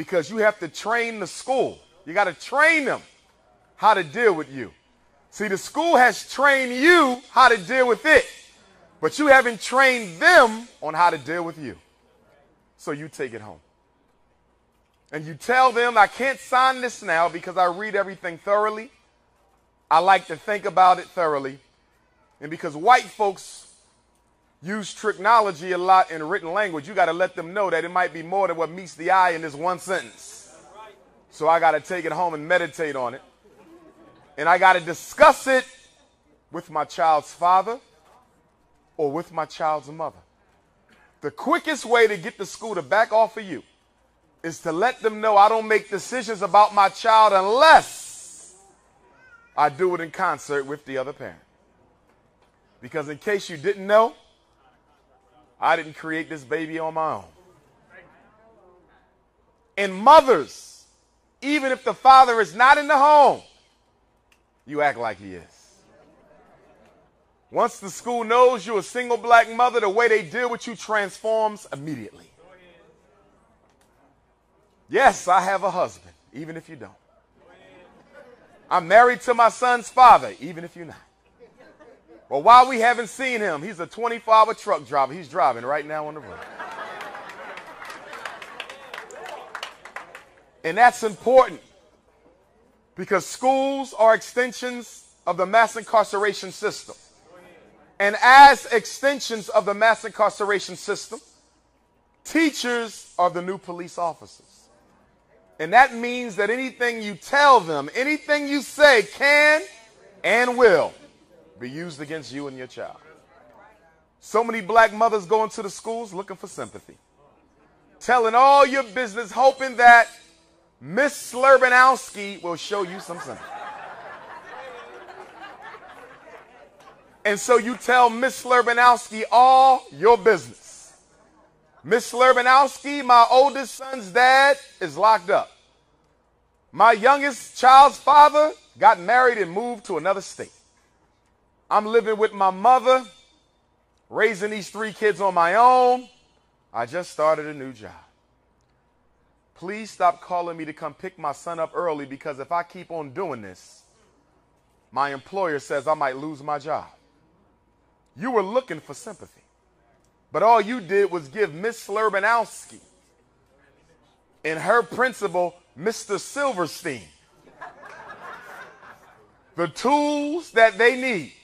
because you have to train the school. You got to train them how to deal with you. See, the school has trained you how to deal with it, but you haven't trained them on how to deal with you. So you take it home. And you tell them, I can't sign this now because I read everything thoroughly. I like to think about it thoroughly. And because white folks use technology a lot in written language, you got to let them know that it might be more than what meets the eye in this one sentence. So I got to take it home and meditate on it. And I got to discuss it with my child's father or with my child's mother. The quickest way to get the school to back off of you is to let them know I don't make decisions about my child unless I do it in concert with the other parent. Because in case you didn't know, I didn't create this baby on my own. And mothers, even if the father is not in the home, you act like he is. Once the school knows you're a single black mother, the way they deal with you transforms immediately. Yes, I have a husband, even if you don't. I'm married to my son's father, even if you're not. Well, while we haven't seen him, he's a 24 hour truck driver. He's driving right now on the road. And that's important because schools are extensions of the mass incarceration system. And as extensions of the mass incarceration system, teachers are the new police officers. And that means that anything you tell them, anything you say can and will be used against you and your child. So many black mothers go into the schools looking for sympathy, telling all your business, hoping that Miss Slurbanowski will show you some sympathy. And so you tell Miss Slurbanowski all your business. Miss Slurbanowski, my oldest son's dad, is locked up. My youngest child's father got married and moved to another state. I'm living with my mother, raising these three kids on my own. I just started a new job. Please stop calling me to come pick my son up early because if I keep on doing this, my employer says I might lose my job. You were looking for sympathy. But all you did was give Miss Slurbanowski and her principal, Mr. Silverstein, the tools that they need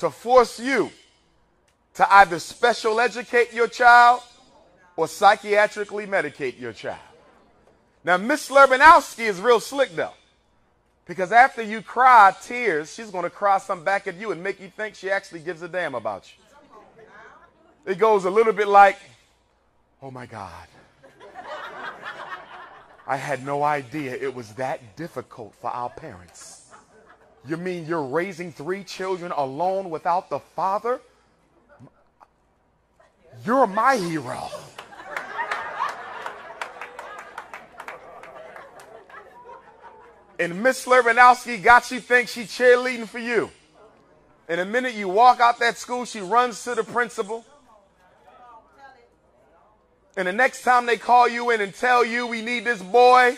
to force you to either special educate your child or psychiatrically medicate your child. Now, Miss Slurbanowski is real slick though. Because after you cry tears, she's going to cry some back at you and make you think she actually gives a damn about you. It goes a little bit like, oh my God. I had no idea it was that difficult for our parents. You mean you're raising three children alone without the father? You're my hero. And Miss Slurbanowski got you think she's cheerleading for you. And the minute you walk out that school, she runs to the principal and the next time they call you in and tell you we need this boy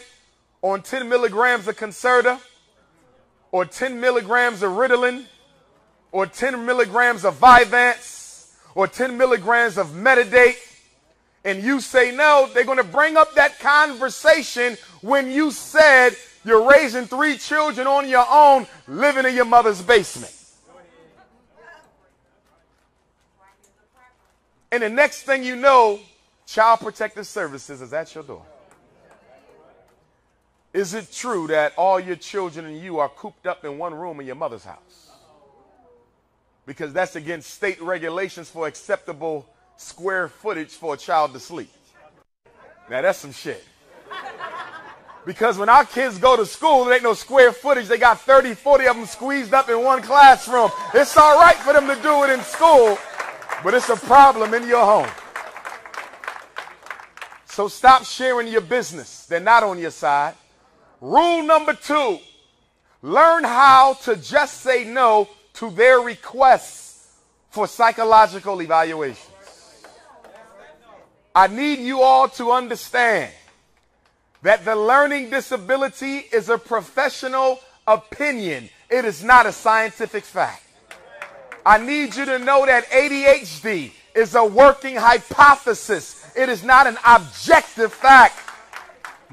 on 10 milligrams of Concerta or 10 milligrams of Ritalin or 10 milligrams of Vyvanse or 10 milligrams of Metadate and you say no, they're going to bring up that conversation when you said you're raising three children on your own living in your mother's basement. And the next thing you know, Child Protective Services is at your door. Is it true that all your children and you are cooped up in one room in your mother's house? Because that's against state regulations for acceptable square footage for a child to sleep. Now that's some shit. Because when our kids go to school, there ain't no square footage. They got 30, 40 of them squeezed up in one classroom. It's all right for them to do it in school, but it's a problem in your home. So stop sharing your business. They're not on your side. Rule number two learn how to just say no to their requests for psychological evaluations. I need you all to understand that the learning disability is a professional opinion. It is not a scientific fact. I need you to know that ADHD is a working hypothesis. It is not an objective fact.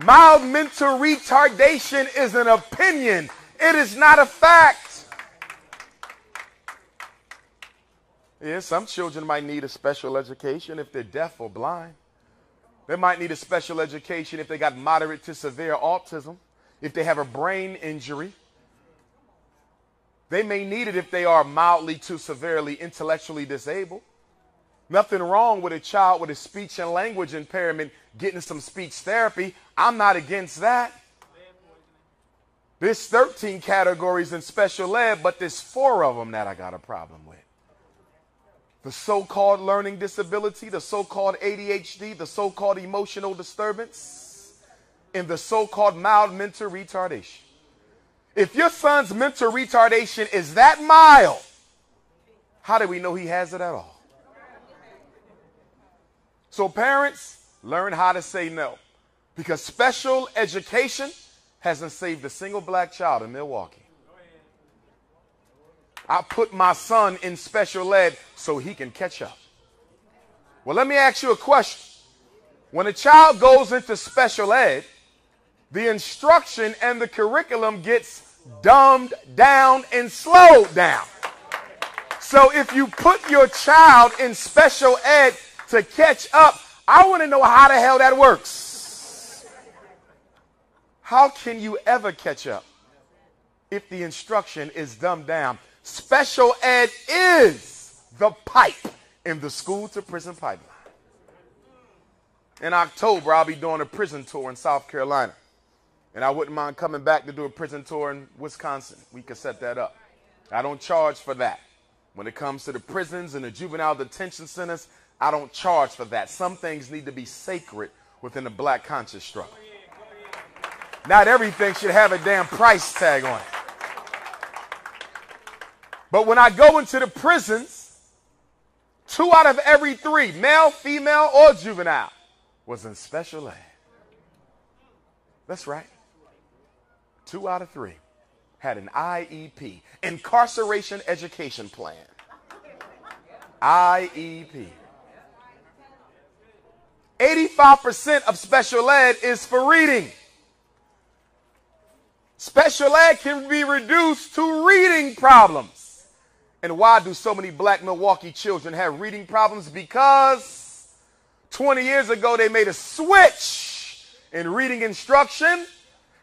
Mild mental retardation is an opinion. It is not a fact. Yeah, some children might need a special education if they're deaf or blind. They might need a special education if they got moderate to severe autism, if they have a brain injury. They may need it if they are mildly to severely intellectually disabled. Nothing wrong with a child with a speech and language impairment getting some speech therapy. I'm not against that. There's 13 categories in special ed, but there's four of them that I got a problem with the so called learning disability, the so called ADHD, the so called emotional disturbance, and the so called mild mental retardation. If your son's mental retardation is that mild, how do we know he has it at all? So, parents, learn how to say no. Because special education hasn't saved a single black child in Milwaukee. I put my son in special ed so he can catch up. Well, let me ask you a question. When a child goes into special ed, the instruction and the curriculum gets dumbed down and slowed down. So if you put your child in special ed to catch up, I want to know how the hell that works. How can you ever catch up if the instruction is dumbed down? Special ed is the pipe in the school to prison pipeline. In October, I'll be doing a prison tour in South Carolina. And I wouldn't mind coming back to do a prison tour in Wisconsin. We could set that up. I don't charge for that. When it comes to the prisons and the juvenile detention centers, I don't charge for that. Some things need to be sacred within the black conscious struggle. Not everything should have a damn price tag on it. But when I go into the prisons, two out of every three, male, female, or juvenile, was in special ed. That's right. Two out of three had an IEP, incarceration education plan. IEP. 85% of special ed is for reading. Special ed can be reduced to reading problems. And why do so many black Milwaukee children have reading problems? Because 20 years ago they made a switch in reading instruction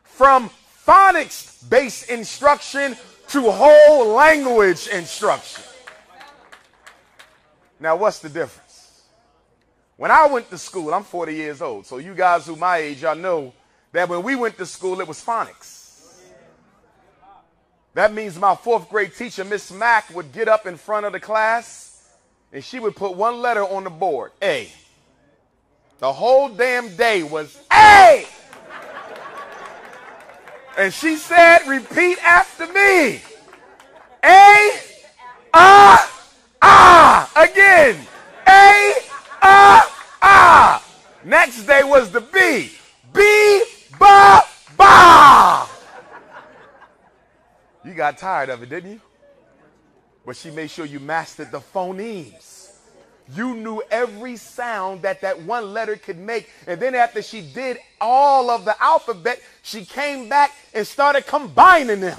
from phonics based instruction to whole language instruction. Now, what's the difference? When I went to school, I'm 40 years old, so you guys who my age, y'all know that when we went to school, it was phonics. That means my fourth grade teacher, Miss Mack, would get up in front of the class and she would put one letter on the board, A. The whole damn day was A. and she said, repeat after me. A, ah, ah. Again. A, ah, ah. Next day was the B. B, ba, ba. You got tired of it, didn't you? But she made sure you mastered the phonemes. You knew every sound that that one letter could make. And then after she did all of the alphabet, she came back and started combining them.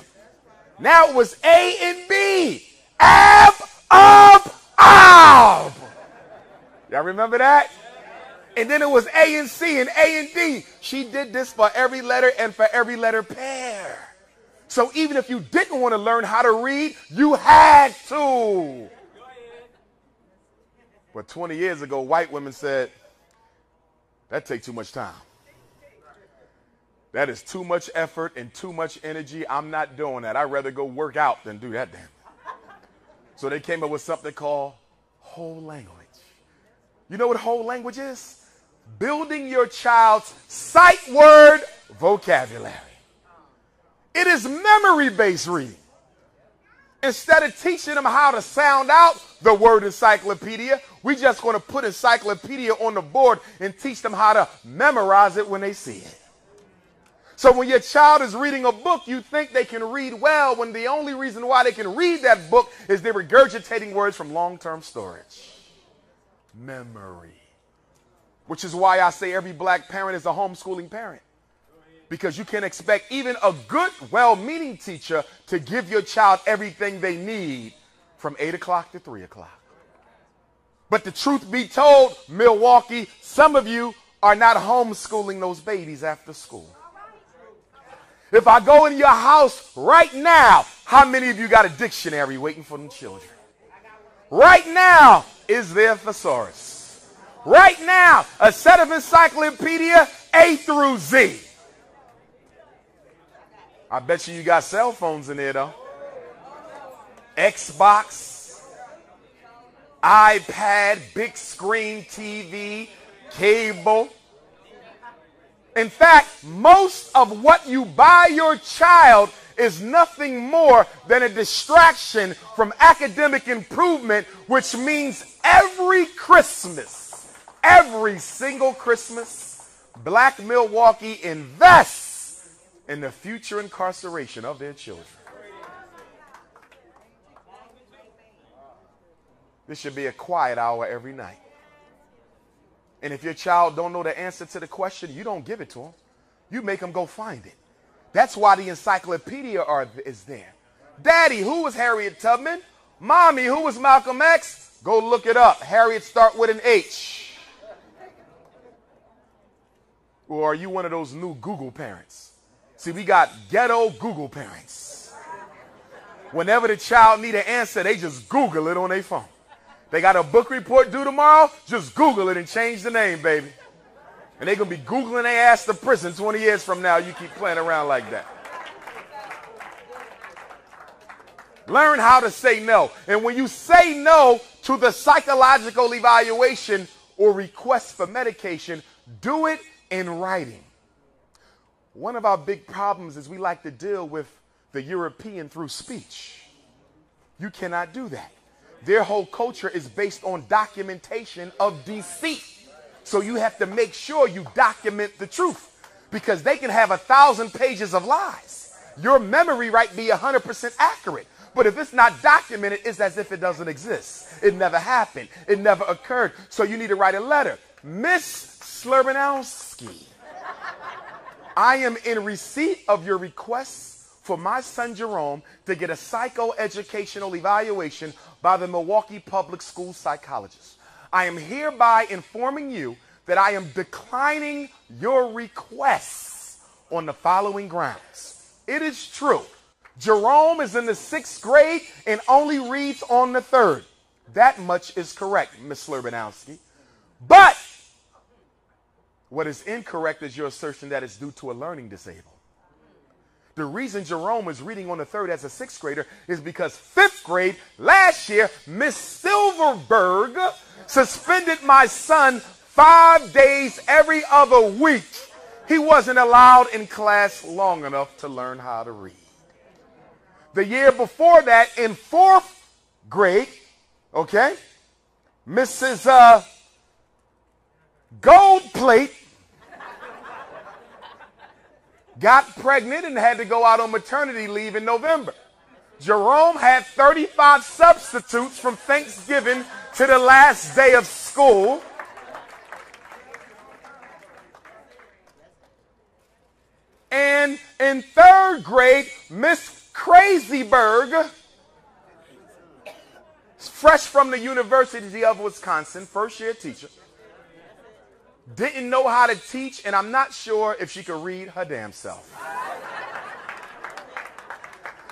Now it was A and B. Ab, up, ab. Y'all remember that? And then it was A and C and A and D. She did this for every letter and for every letter pair. So even if you didn't want to learn how to read, you had to. But 20 years ago, white women said, that takes too much time. That is too much effort and too much energy. I'm not doing that. I'd rather go work out than do that damn. So they came up with something called whole language. You know what whole language is? Building your child's sight word vocabulary. It is memory based reading. Instead of teaching them how to sound out the word encyclopedia, we just going to put encyclopedia on the board and teach them how to memorize it when they see it. So when your child is reading a book, you think they can read well when the only reason why they can read that book is they're regurgitating words from long term storage. Memory. Which is why I say every black parent is a homeschooling parent. Because you can't expect even a good, well meaning teacher to give your child everything they need from 8 o'clock to 3 o'clock. But the truth be told, Milwaukee, some of you are not homeschooling those babies after school. If I go in your house right now, how many of you got a dictionary waiting for them children? Right now is there thesaurus. Right now, a set of encyclopedia A through Z. I bet you you got cell phones in there though. Xbox, iPad, big screen TV, cable. In fact, most of what you buy your child is nothing more than a distraction from academic improvement, which means every Christmas, every single Christmas, Black Milwaukee invests in the future incarceration of their children. This should be a quiet hour every night. And if your child don't know the answer to the question, you don't give it to them. You make them go find it. That's why the encyclopedia are, is there. Daddy, who was Harriet Tubman? Mommy, who was Malcolm X? Go look it up. Harriet start with an H. Or are you one of those new Google parents? See, we got ghetto Google parents. Whenever the child need an answer, they just Google it on their phone. They got a book report due tomorrow. Just Google it and change the name, baby. And they're going to be Googling their ass to prison 20 years from now. You keep playing around like that. Learn how to say no. And when you say no to the psychological evaluation or request for medication, do it in writing. One of our big problems is we like to deal with the European through speech. You cannot do that. Their whole culture is based on documentation of deceit. So you have to make sure you document the truth because they can have a thousand pages of lies. Your memory might be 100% accurate. But if it's not documented, it's as if it doesn't exist. It never happened. It never occurred. So you need to write a letter. Miss Slurbanowski, I am in receipt of your request for my son Jerome to get a psychoeducational evaluation by the Milwaukee Public School psychologist. I am hereby informing you that I am declining your requests on the following grounds. It is true. Jerome is in the sixth grade and only reads on the third. That much is correct, Ms. Slurbanowski. But what is incorrect is your assertion that it's due to a learning disable. The reason Jerome is reading on the third as a sixth grader is because fifth grade last year, Miss Silverberg suspended my son five days every other week. He wasn't allowed in class long enough to learn how to read. The year before that, in fourth grade, okay, Mrs. Uh, Goldplate got pregnant and had to go out on maternity leave in November. Jerome had 35 substitutes from Thanksgiving to the last day of school. And in third grade, Miss Crazyberg, fresh from the University of Wisconsin, first year teacher, didn't know how to teach, and I'm not sure if she could read her damn self.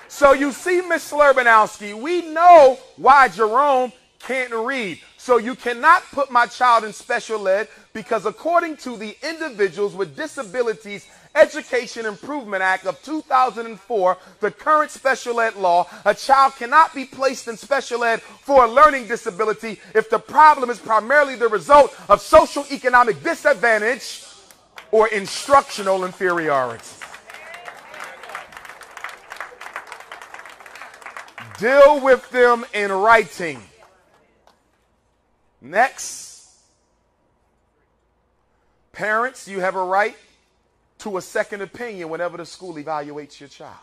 So you see, Miss Slurbanowski, we know why Jerome can't read. So you cannot put my child in special ed because according to the Individuals with Disabilities Education Improvement Act of 2004, the current special ed law, a child cannot be placed in special ed for a learning disability if the problem is primarily the result of social economic disadvantage or instructional inferiority. Deal with them in writing. Next, parents, you have a right to a second opinion whenever the school evaluates your child.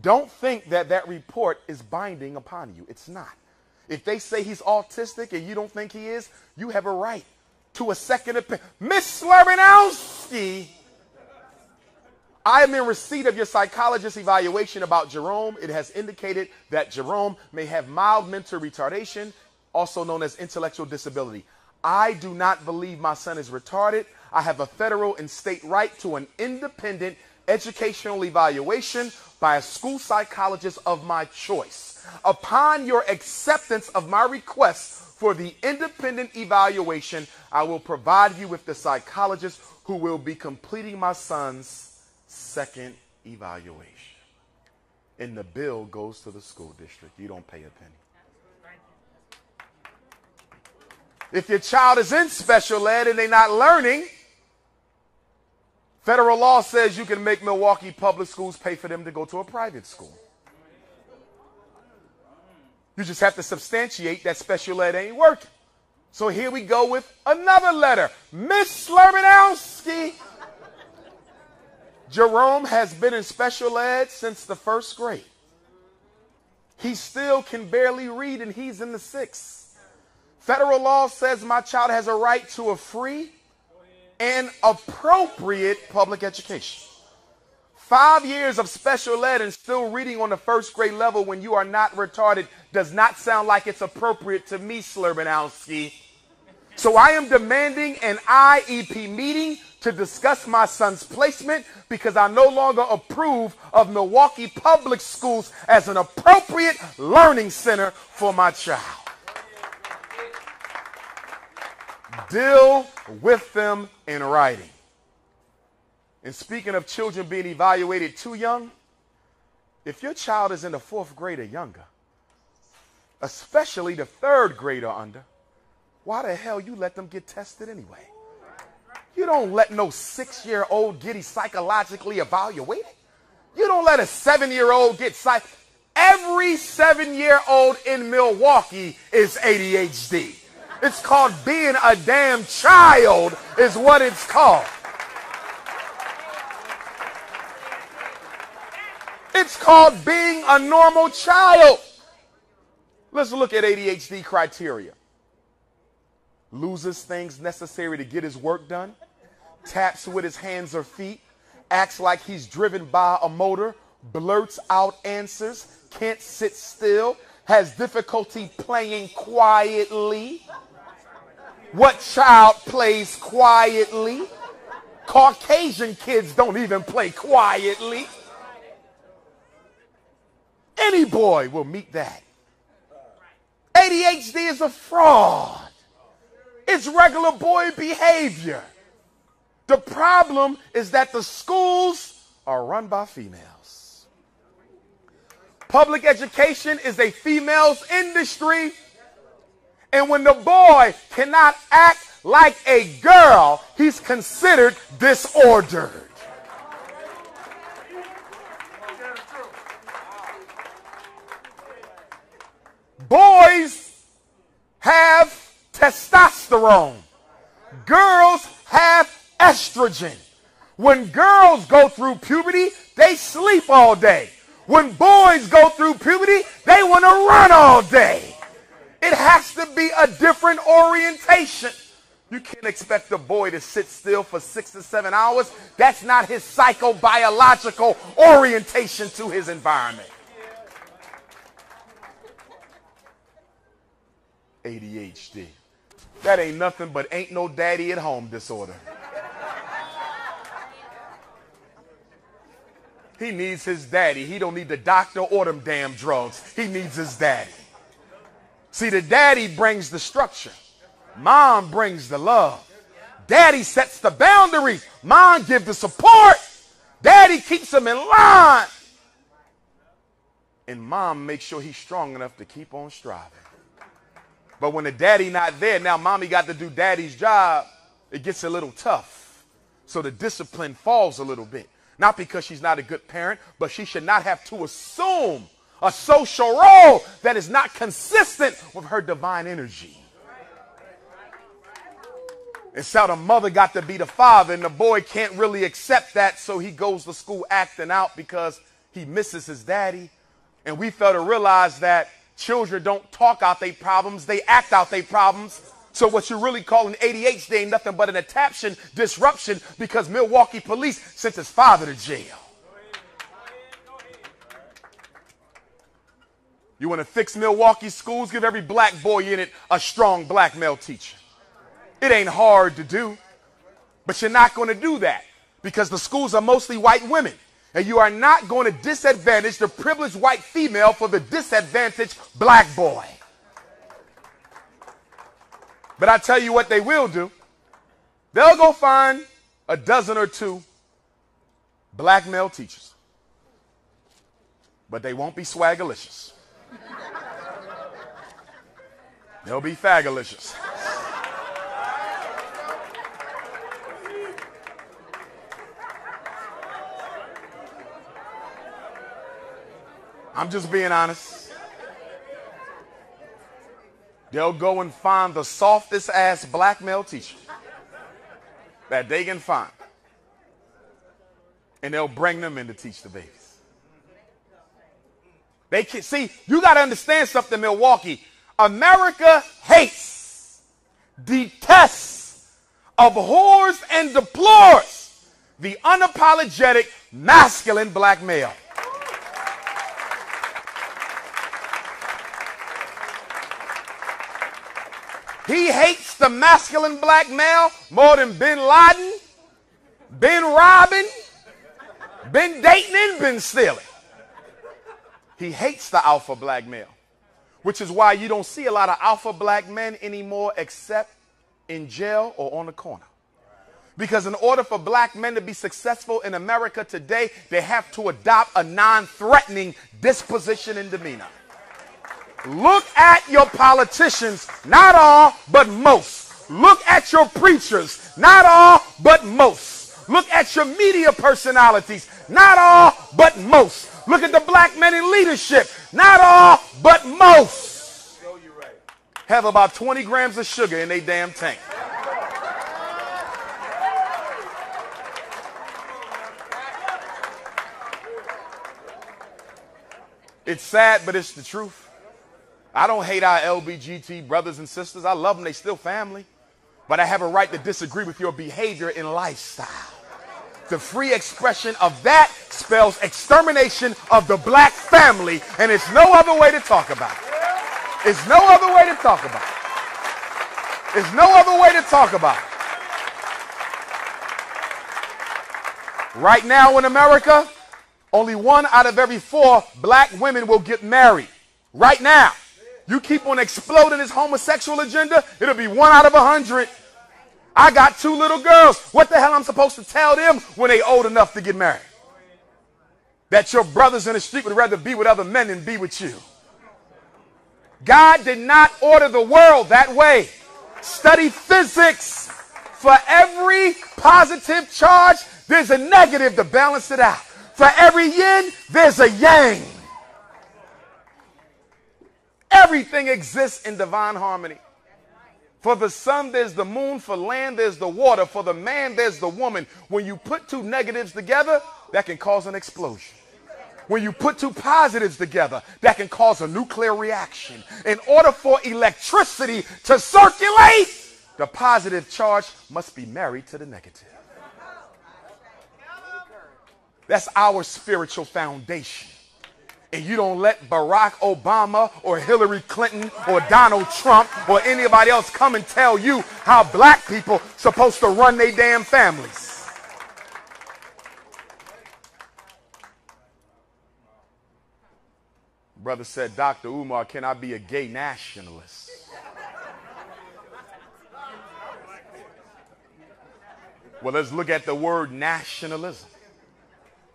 Don't think that that report is binding upon you. It's not. If they say he's autistic and you don't think he is, you have a right to a second opinion. Miss Slurbanowski, I am in receipt of your psychologist's evaluation about Jerome. It has indicated that Jerome may have mild mental retardation, also known as intellectual disability. I do not believe my son is retarded. I have a federal and state right to an independent educational evaluation by a school psychologist of my choice. Upon your acceptance of my request for the independent evaluation, I will provide you with the psychologist who will be completing my son's second evaluation. And the bill goes to the school district. You don't pay a penny. If your child is in special ed and they're not learning, federal law says you can make Milwaukee public schools pay for them to go to a private school. You just have to substantiate that special ed ain't working. So here we go with another letter. Miss Slurbanowski. Jerome has been in special ed since the first grade. He still can barely read and he's in the sixth. Federal law says my child has a right to a free and appropriate public education. Five years of special ed and still reading on the first grade level when you are not retarded does not sound like it's appropriate to me, Slurbanowski. So I am demanding an IEP meeting to discuss my son's placement because I no longer approve of Milwaukee Public Schools as an appropriate learning center for my child. Deal with them in writing. And speaking of children being evaluated too young, if your child is in the fourth grade or younger, especially the third grade or under, why the hell you let them get tested anyway? You don't let no six year old get psychologically evaluated. You don't let a seven year old get psych. Every seven year old in Milwaukee is ADHD. It's called being a damn child, is what it's called. It's called being a normal child. Let's look at ADHD criteria. Loses things necessary to get his work done, taps with his hands or feet, acts like he's driven by a motor, blurts out answers, can't sit still, has difficulty playing quietly, what child plays quietly? Caucasian kids don't even play quietly. Any boy will meet that. ADHD is a fraud. It's regular boy behavior. The problem is that the schools are run by females. Public education is a female's industry and when the boy cannot act like a girl, he's considered disordered. Boys have testosterone. Girls have estrogen. When girls go through puberty, they sleep all day. When boys go through puberty, they want to run all day. It has to be a different orientation. You can't expect a boy to sit still for six to seven hours. That's not his psychobiological orientation to his environment. ADHD. That ain't nothing but ain't no daddy at home disorder. He needs his daddy. He don't need the doctor or them damn drugs. He needs his daddy. See, the daddy brings the structure. Mom brings the love. Daddy sets the boundaries. Mom gives the support. Daddy keeps him in line. And mom makes sure he's strong enough to keep on striving. But when the daddy not there, now mommy got to do daddy's job, it gets a little tough. So the discipline falls a little bit. Not because she's not a good parent, but she should not have to assume a social role that is not consistent with her divine energy. And so the mother got to be the father, and the boy can't really accept that, so he goes to school acting out because he misses his daddy. And we fail to realize that children don't talk out their problems, they act out their problems. So what you're really call an ADHD ain't nothing but an adaptation disruption because Milwaukee police sent his father to jail. You want to fix Milwaukee schools? Give every black boy in it a strong black male teacher. It ain't hard to do, but you're not going to do that because the schools are mostly white women. And you are not going to disadvantage the privileged white female for the disadvantaged black boy. But I tell you what they will do. They'll go find a dozen or two black male teachers. But they won't be swagalicious. They'll be fagalicious. I'm just being honest. They'll go and find the softest ass black male teacher that they can find. And they'll bring them in to teach the babies. They can see, you got to understand something, Milwaukee. America hates, detests, abhors, and deplores the unapologetic masculine black male. He hates the masculine black male more than bin Laden, bin robbing, bin dating, and bin stealing. He hates the alpha black male, which is why you don't see a lot of alpha black men anymore except in jail or on the corner. Because in order for black men to be successful in America today, they have to adopt a non threatening disposition and demeanor. Look at your politicians, not all, but most. Look at your preachers, not all, but most. Look at your media personalities, not all, but most. Look at the black men in leadership, not all, but most. Have about 20 grams of sugar in their damn tank. It's sad, but it's the truth. I don't hate our LBGT brothers and sisters. I love them. They still family. But I have a right to disagree with your behavior and lifestyle. The free expression of that spells extermination of the black family, and it's no other way to talk about it. It's no other way to talk about it. It's no other way to talk about it. Right now in America, only one out of every four black women will get married. Right now. You keep on exploding this homosexual agenda, it'll be one out of a hundred. I got two little girls. What the hell am I'm supposed to tell them when they old enough to get married? That your brothers in the street would rather be with other men than be with you. God did not order the world that way. Study physics. For every positive charge, there's a negative to balance it out. For every yin, there's a yang. Everything exists in divine harmony. For the sun, there's the moon. For land, there's the water. For the man, there's the woman. When you put two negatives together, that can cause an explosion. When you put two positives together, that can cause a nuclear reaction. In order for electricity to circulate, the positive charge must be married to the negative. That's our spiritual foundation and you don't let Barack Obama or Hillary Clinton or Donald Trump or anybody else come and tell you how black people supposed to run their damn families. Brother said, Dr. Umar, can I be a gay nationalist? Well, let's look at the word nationalism.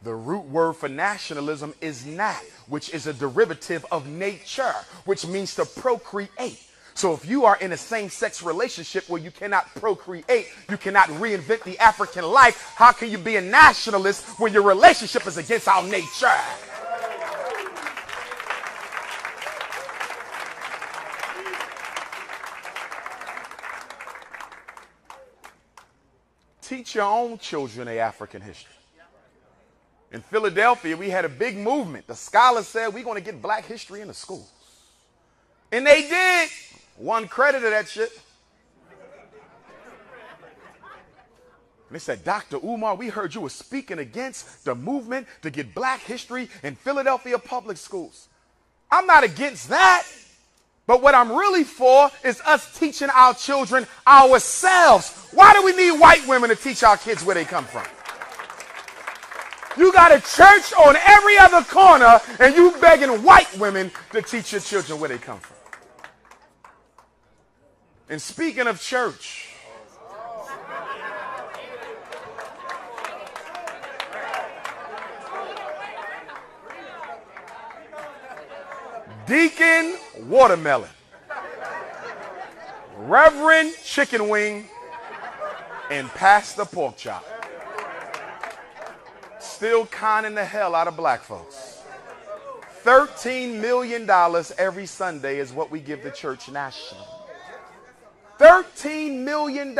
The root word for nationalism is nat, which is a derivative of nature, which means to procreate. So if you are in a same sex relationship where you cannot procreate, you cannot reinvent the African life, how can you be a nationalist when your relationship is against our nature? Teach your own children a African history. In Philadelphia, we had a big movement. The scholars said we're going to get black history in the schools. And they did. One credit of that shit. And they said, Dr. Umar, we heard you were speaking against the movement to get black history in Philadelphia public schools. I'm not against that. But what I'm really for is us teaching our children ourselves. Why do we need white women to teach our kids where they come from? You got a church on every other corner, and you begging white women to teach your children where they come from. And speaking of church, Deacon Watermelon, Reverend Chicken Wing, and Pastor Pork Chop. Still conning the hell out of black folks. $13 million every Sunday is what we give the church nationally. $13 million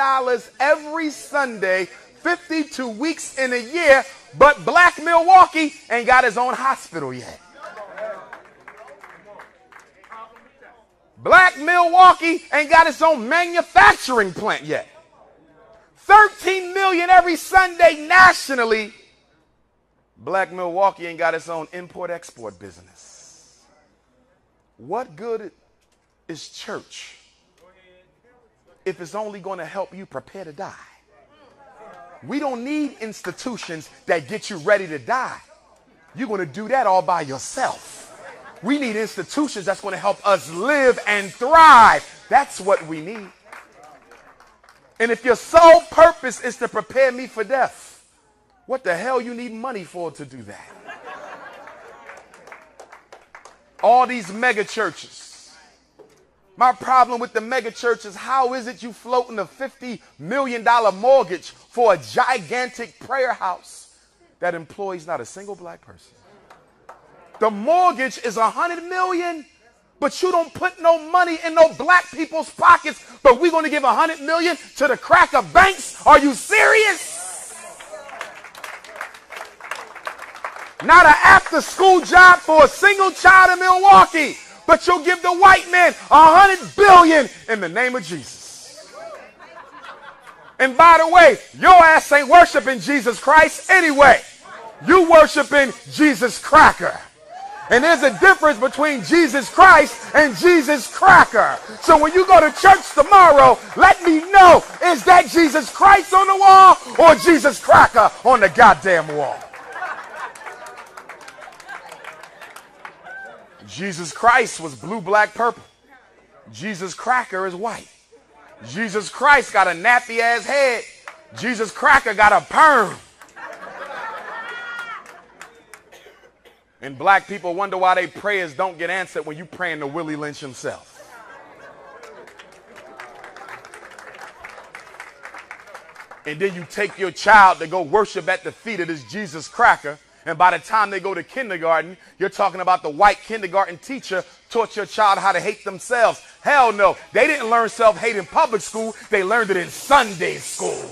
every Sunday, 52 weeks in a year, but Black Milwaukee ain't got his own hospital yet. Black Milwaukee ain't got its own manufacturing plant yet. 13 million every Sunday nationally. Black Milwaukee ain't got its own import export business. What good is church if it's only going to help you prepare to die? We don't need institutions that get you ready to die. You're going to do that all by yourself. We need institutions that's going to help us live and thrive. That's what we need. And if your sole purpose is to prepare me for death, what the hell you need money for to do that? All these mega churches. My problem with the mega churches, how is it you floating a $50 million mortgage for a gigantic prayer house that employs not a single black person? The mortgage is a hundred million, but you don't put no money in no black people's pockets. But we're going to give a hundred million to the cracker banks. Are you serious? Not an after school job for a single child in Milwaukee, but you'll give the white man a hundred billion in the name of Jesus. And by the way, your ass ain't worshiping Jesus Christ anyway. You worshiping Jesus Cracker. And there's a difference between Jesus Christ and Jesus Cracker. So when you go to church tomorrow, let me know is that Jesus Christ on the wall or Jesus Cracker on the goddamn wall? Jesus Christ was blue, black, purple. Jesus Cracker is white. Jesus Christ got a nappy ass head. Jesus Cracker got a perm. And black people wonder why their prayers don't get answered when you praying to Willie Lynch himself. And then you take your child to go worship at the feet of this Jesus cracker. And by the time they go to kindergarten, you're talking about the white kindergarten teacher taught your child how to hate themselves. Hell no. They didn't learn self hate in public school, they learned it in Sunday school.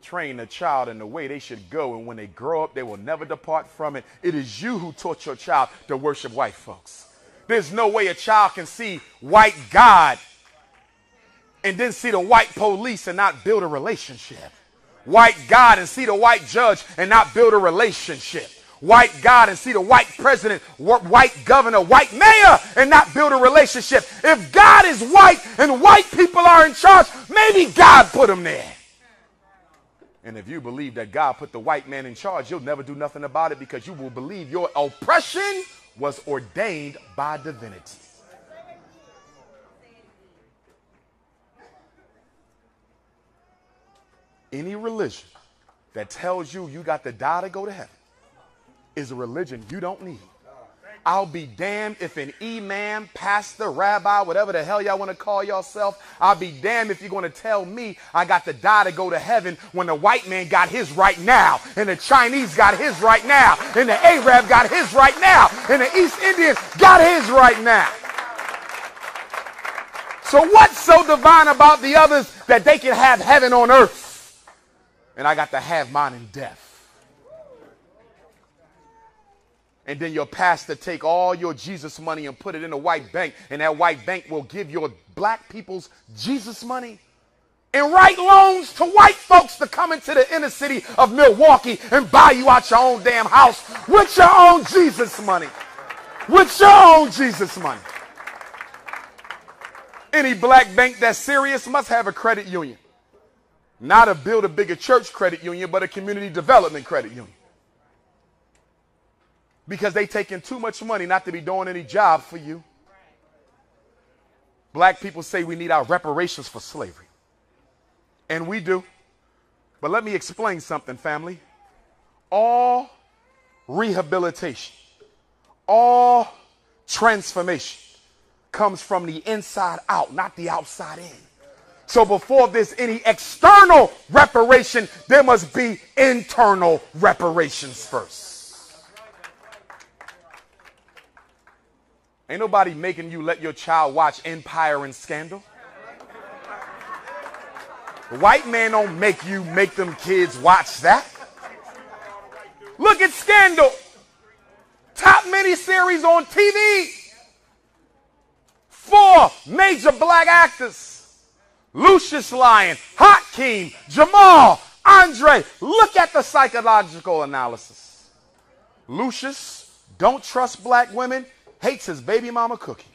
train a child in the way they should go, and when they grow up, they will never depart from it. It is you who taught your child to worship white folks. There's no way a child can see white God and then see the white police and not build a relationship. White God and see the white judge and not build a relationship. White God and see the white president, white governor, white mayor and not build a relationship. If God is white and white people are in charge, maybe God put them there. And if you believe that God put the white man in charge, you'll never do nothing about it because you will believe your oppression was ordained by divinity. Any religion that tells you you got to die to go to heaven is a religion you don't need. I'll be damned if an imam, pastor, rabbi, whatever the hell y'all want to call yourself, I'll be damned if you're going to tell me I got to die to go to heaven when the white man got his right now, and the Chinese got his right now, and the Arab got his right now, and the East Indians got his right now. So what's so divine about the others that they can have heaven on earth? And I got to have mine in death. And then your pastor take all your Jesus money and put it in a white bank, and that white bank will give your black people's Jesus money and write loans to white folks to come into the inner city of Milwaukee and buy you out your own damn house with your own Jesus money. With your own Jesus money. Any black bank that's serious must have a credit union. Not a build a bigger church credit union, but a community development credit union. Because they taking too much money not to be doing any job for you. Black people say we need our reparations for slavery. And we do. But let me explain something, family. All rehabilitation, all transformation comes from the inside out, not the outside in. So before there's any external reparation, there must be internal reparations first. Ain't nobody making you let your child watch Empire and Scandal. The white man don't make you make them kids watch that. Look at Scandal. Top miniseries on TV. Four major black actors. Lucious Lyon, Hakeem, Jamal, Andre. Look at the psychological analysis. Lucious don't trust black women, hates his baby mama cookie.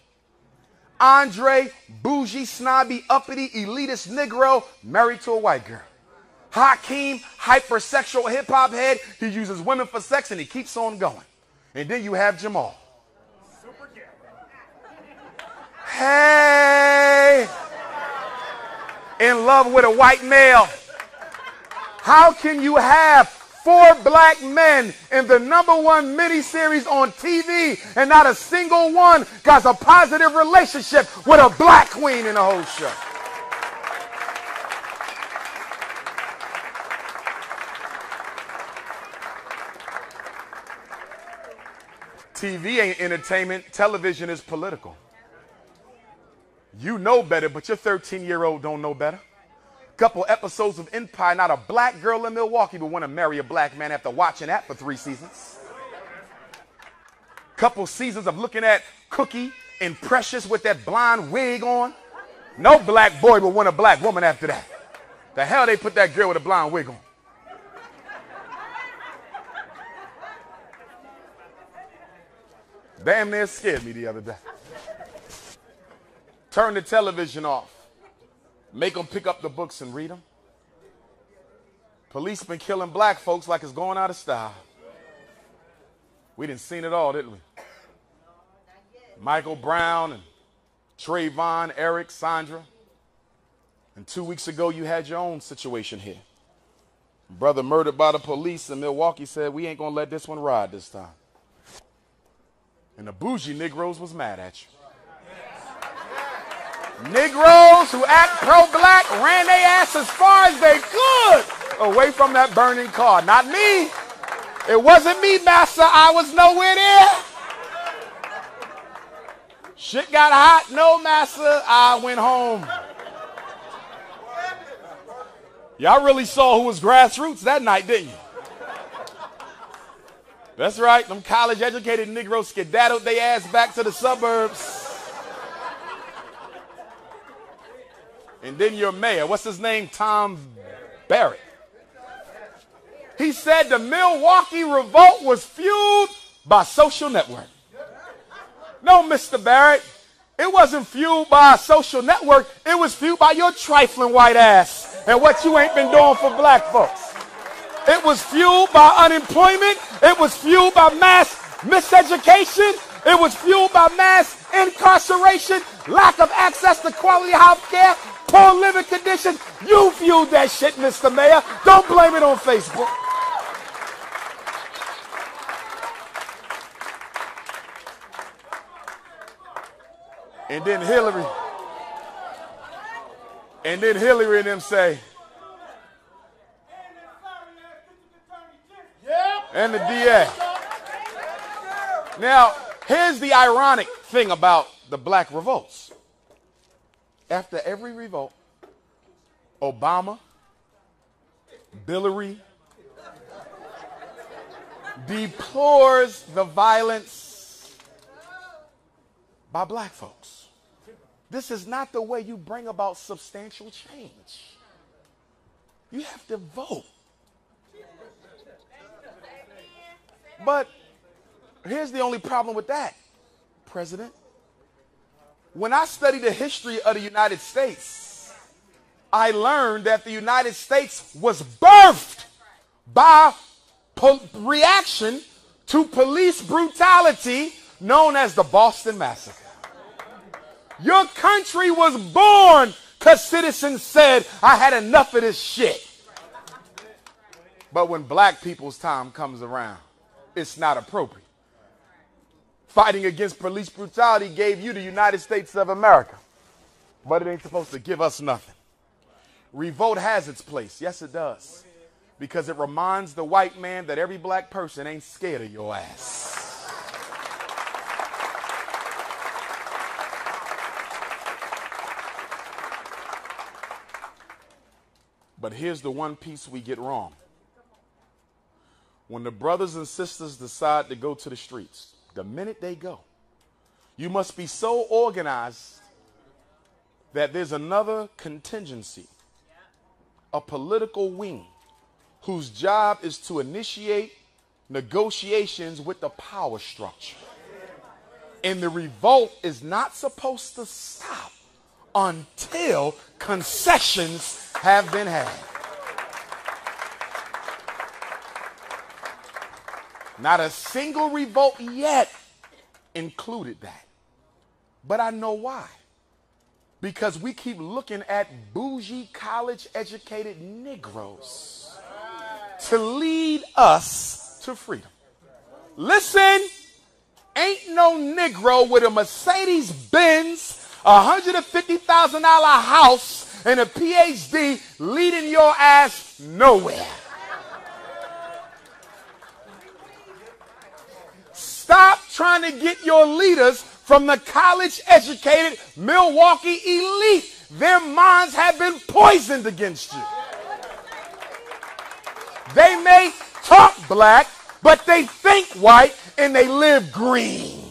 Andre, bougie, snobby, uppity, elitist Negro, married to a white girl. Hakeem, hypersexual hip hop head, he uses women for sex and he keeps on going. And then you have Jamal. Hey, in love with a white male. How can you have four black men in the number one miniseries on TV, and not a single one got a positive relationship with a black queen in the whole show. TV ain't entertainment, television is political. You know better, but your 13 year old don't know better couple episodes of Empire, not a black girl in Milwaukee would want to marry a black man after watching that for three seasons. Couple seasons of looking at Cookie and Precious with that blonde wig on. No black boy would want a black woman after that. The hell they put that girl with a blonde wig on. Damn near scared me the other day. Turn the television off. Make them pick up the books and read them. Police been killing black folks like it's going out of style. We didn't seen it all, didn't we? Michael Brown and Trayvon, Eric, Sandra. And two weeks ago, you had your own situation here. Brother murdered by the police in Milwaukee said, We ain't gonna let this one ride this time. And the bougie Negroes was mad at you. Negroes who act pro-black ran their ass as far as they could away from that burning car. Not me. It wasn't me, master. I was nowhere there. Shit got hot. No, master. I went home. Y'all really saw who was grassroots that night, didn't you? That's right. Them college educated Negroes skedaddled their ass back to the suburbs. And then your mayor, what's his name? Tom Barrett. He said the Milwaukee revolt was fueled by social network. No, Mr. Barrett, it wasn't fueled by a social network. It was fueled by your trifling white ass and what you ain't been doing for black folks. It was fueled by unemployment. It was fueled by mass miseducation. It was fueled by mass incarceration, lack of access to quality health care, poor living conditions. You fueled that shit, Mr. Mayor. Don't blame it on Facebook. And then Hillary. And then Hillary and them say, and the DA. Now, here's the ironic thing about the black revolts. After every revolt, Obama, Billary, deplores the violence by black folks. This is not the way you bring about substantial change. You have to vote. But here's the only problem with that, President. When I studied the history of the United States, I learned that the United States was birthed by reaction to police brutality known as the Boston Massacre. Your country was born because citizens said, I had enough of this shit. But when black people's time comes around, it's not appropriate. Fighting against police brutality gave you the United States of America, but it ain't supposed to give us nothing. Revolt has its place. Yes, it does. Because it reminds the white man that every black person ain't scared of your ass. But here's the one piece we get wrong. When the brothers and sisters decide to go to the streets, the minute they go, you must be so organized that there's another contingency, a political wing, whose job is to initiate negotiations with the power structure. And the revolt is not supposed to stop until concessions have been had. Not a single revolt yet included that. But I know why. Because we keep looking at bougie, college educated Negroes to lead us to freedom. Listen, ain't no Negro with a Mercedes Benz a $150,000 house and a PhD leading your ass nowhere. Stop trying to get your leaders from the college educated Milwaukee elite. Their minds have been poisoned against you. They may talk black, but they think white and they live green.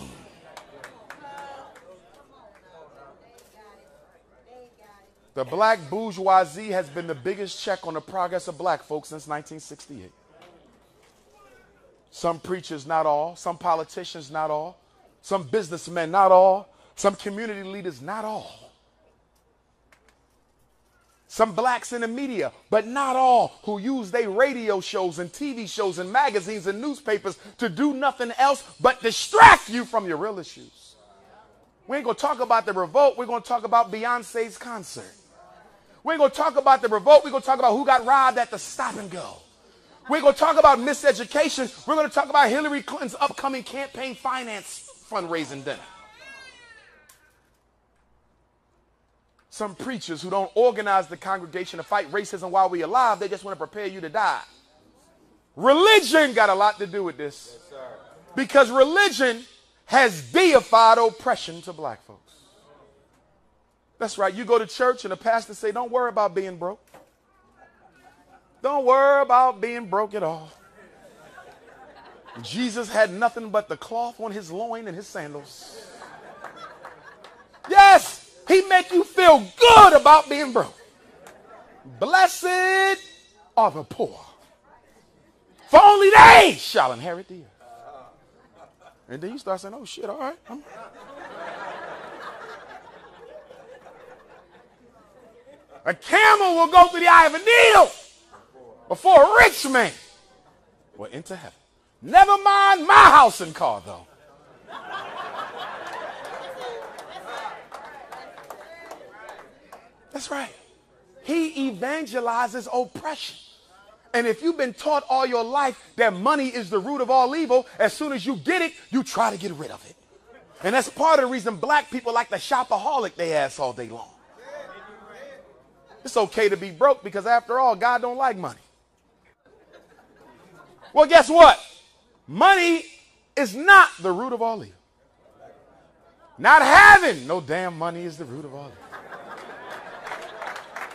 The black bourgeoisie has been the biggest check on the progress of black folks since 1968. Some preachers, not all. Some politicians, not all. Some businessmen, not all. Some community leaders, not all. Some blacks in the media, but not all, who use their radio shows and TV shows and magazines and newspapers to do nothing else but distract you from your real issues. We ain't gonna talk about the revolt, we're gonna talk about Beyonce's concert. We ain't gonna talk about the revolt, we're gonna talk about who got robbed at the stop and go. We're going to talk about miseducation. We're going to talk about Hillary Clinton's upcoming campaign finance fundraising dinner. Some preachers who don't organize the congregation to fight racism while we're alive, they just want to prepare you to die. Religion got a lot to do with this. because religion has deified oppression to black folks. That's right. You go to church and the pastor say, don't worry about being broke. Don't worry about being broke at all. Jesus had nothing but the cloth on his loin and his sandals. Yes, he make you feel good about being broke. Blessed are the poor, for only they shall inherit the earth. And then you start saying, "Oh shit, all right." I'm... A camel will go through the eye of a needle before a rich man will enter heaven. Never mind my house and car, though. That's right. He evangelizes oppression. And if you've been taught all your life that money is the root of all evil, as soon as you get it, you try to get rid of it. And that's part of the reason black people like to shopaholic they ass all day long. It's okay to be broke because after all, God don't like money. Well, guess what? Money is not the root of all evil. Not having no damn money is the root of all evil.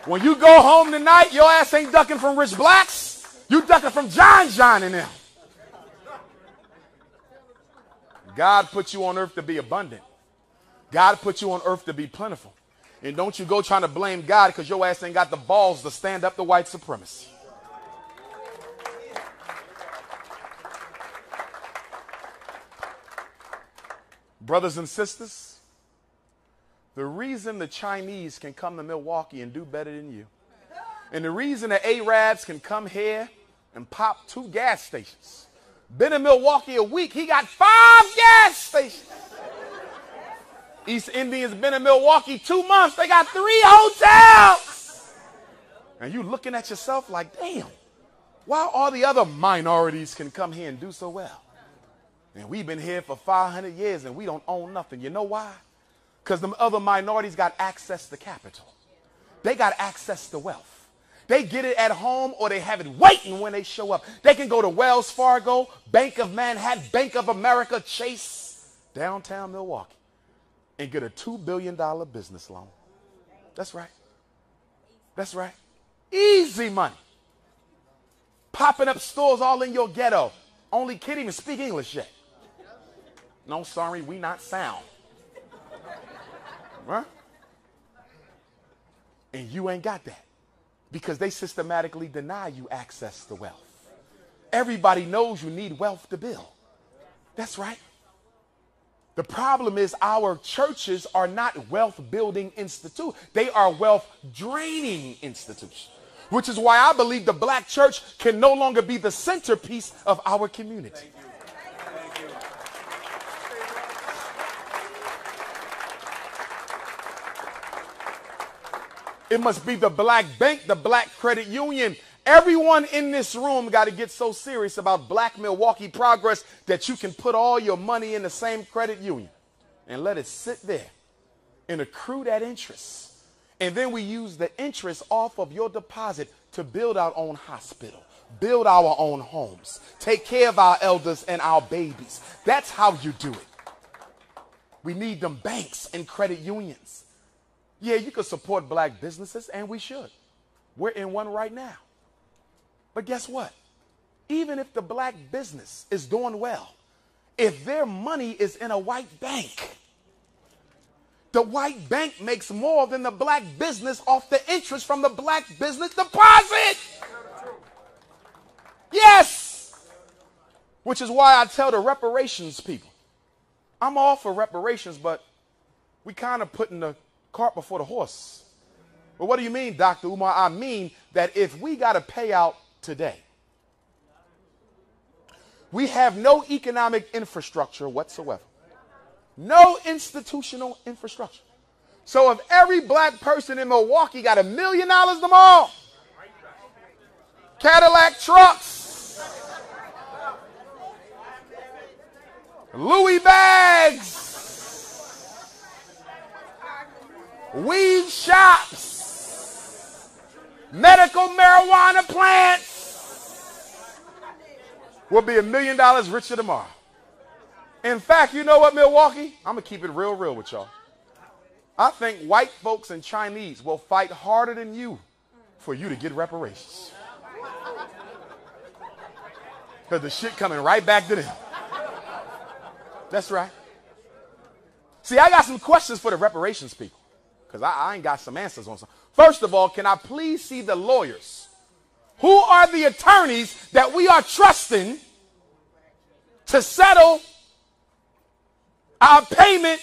When you go home tonight, your ass ain't ducking from rich blacks. You ducking from John John and them. God put you on earth to be abundant. God put you on earth to be plentiful. And don't you go trying to blame God because your ass ain't got the balls to stand up to white supremacy. Brothers and sisters, the reason the Chinese can come to Milwaukee and do better than you, and the reason the Arabs can come here and pop two gas stations. Been in Milwaukee a week, he got five gas stations. East Indians been in Milwaukee two months, they got three hotels. And you looking at yourself like, damn, why all the other minorities can come here and do so well? And we've been here for 500 years and we don't own nothing. You know why? Because the other minorities got access to capital. They got access to wealth. They get it at home or they have it waiting when they show up. They can go to Wells Fargo, Bank of Manhattan, Bank of America, Chase, downtown Milwaukee, and get a $2 billion business loan. That's right. That's right. Easy money. Popping up stores all in your ghetto. Only kid even speak English yet. No, sorry, we not sound. Right? And you ain't got that because they systematically deny you access to wealth. Everybody knows you need wealth to build. That's right. The problem is our churches are not wealth building institutes. They are wealth draining institutions. Which is why I believe the black church can no longer be the centerpiece of our community. It must be the black bank, the black credit union. Everyone in this room got to get so serious about black Milwaukee progress that you can put all your money in the same credit union and let it sit there and accrue that interest. And then we use the interest off of your deposit to build our own hospital, build our own homes, take care of our elders and our babies. That's how you do it. We need them banks and credit unions. Yeah, you could support black businesses, and we should. We're in one right now. But guess what? Even if the black business is doing well, if their money is in a white bank, the white bank makes more than the black business off the interest from the black business deposit. Yes. Which is why I tell the reparations people, I'm all for reparations, but we kind of putting the cart before the horse. But what do you mean, Dr. Umar? I mean that if we got to pay out today, we have no economic infrastructure whatsoever, no institutional infrastructure. So if every black person in Milwaukee got a million dollars tomorrow, Cadillac trucks, Louis bags, weed shops, medical marijuana plants will be a million dollars richer tomorrow. In fact, you know what, Milwaukee? I'm going to keep it real, real with y'all. I think white folks and Chinese will fight harder than you for you to get reparations. Because the shit coming right back to them. That's right. See, I got some questions for the reparations people because I, I ain't got some answers on some. First of all, can I please see the lawyers? Who are the attorneys that we are trusting to settle our payment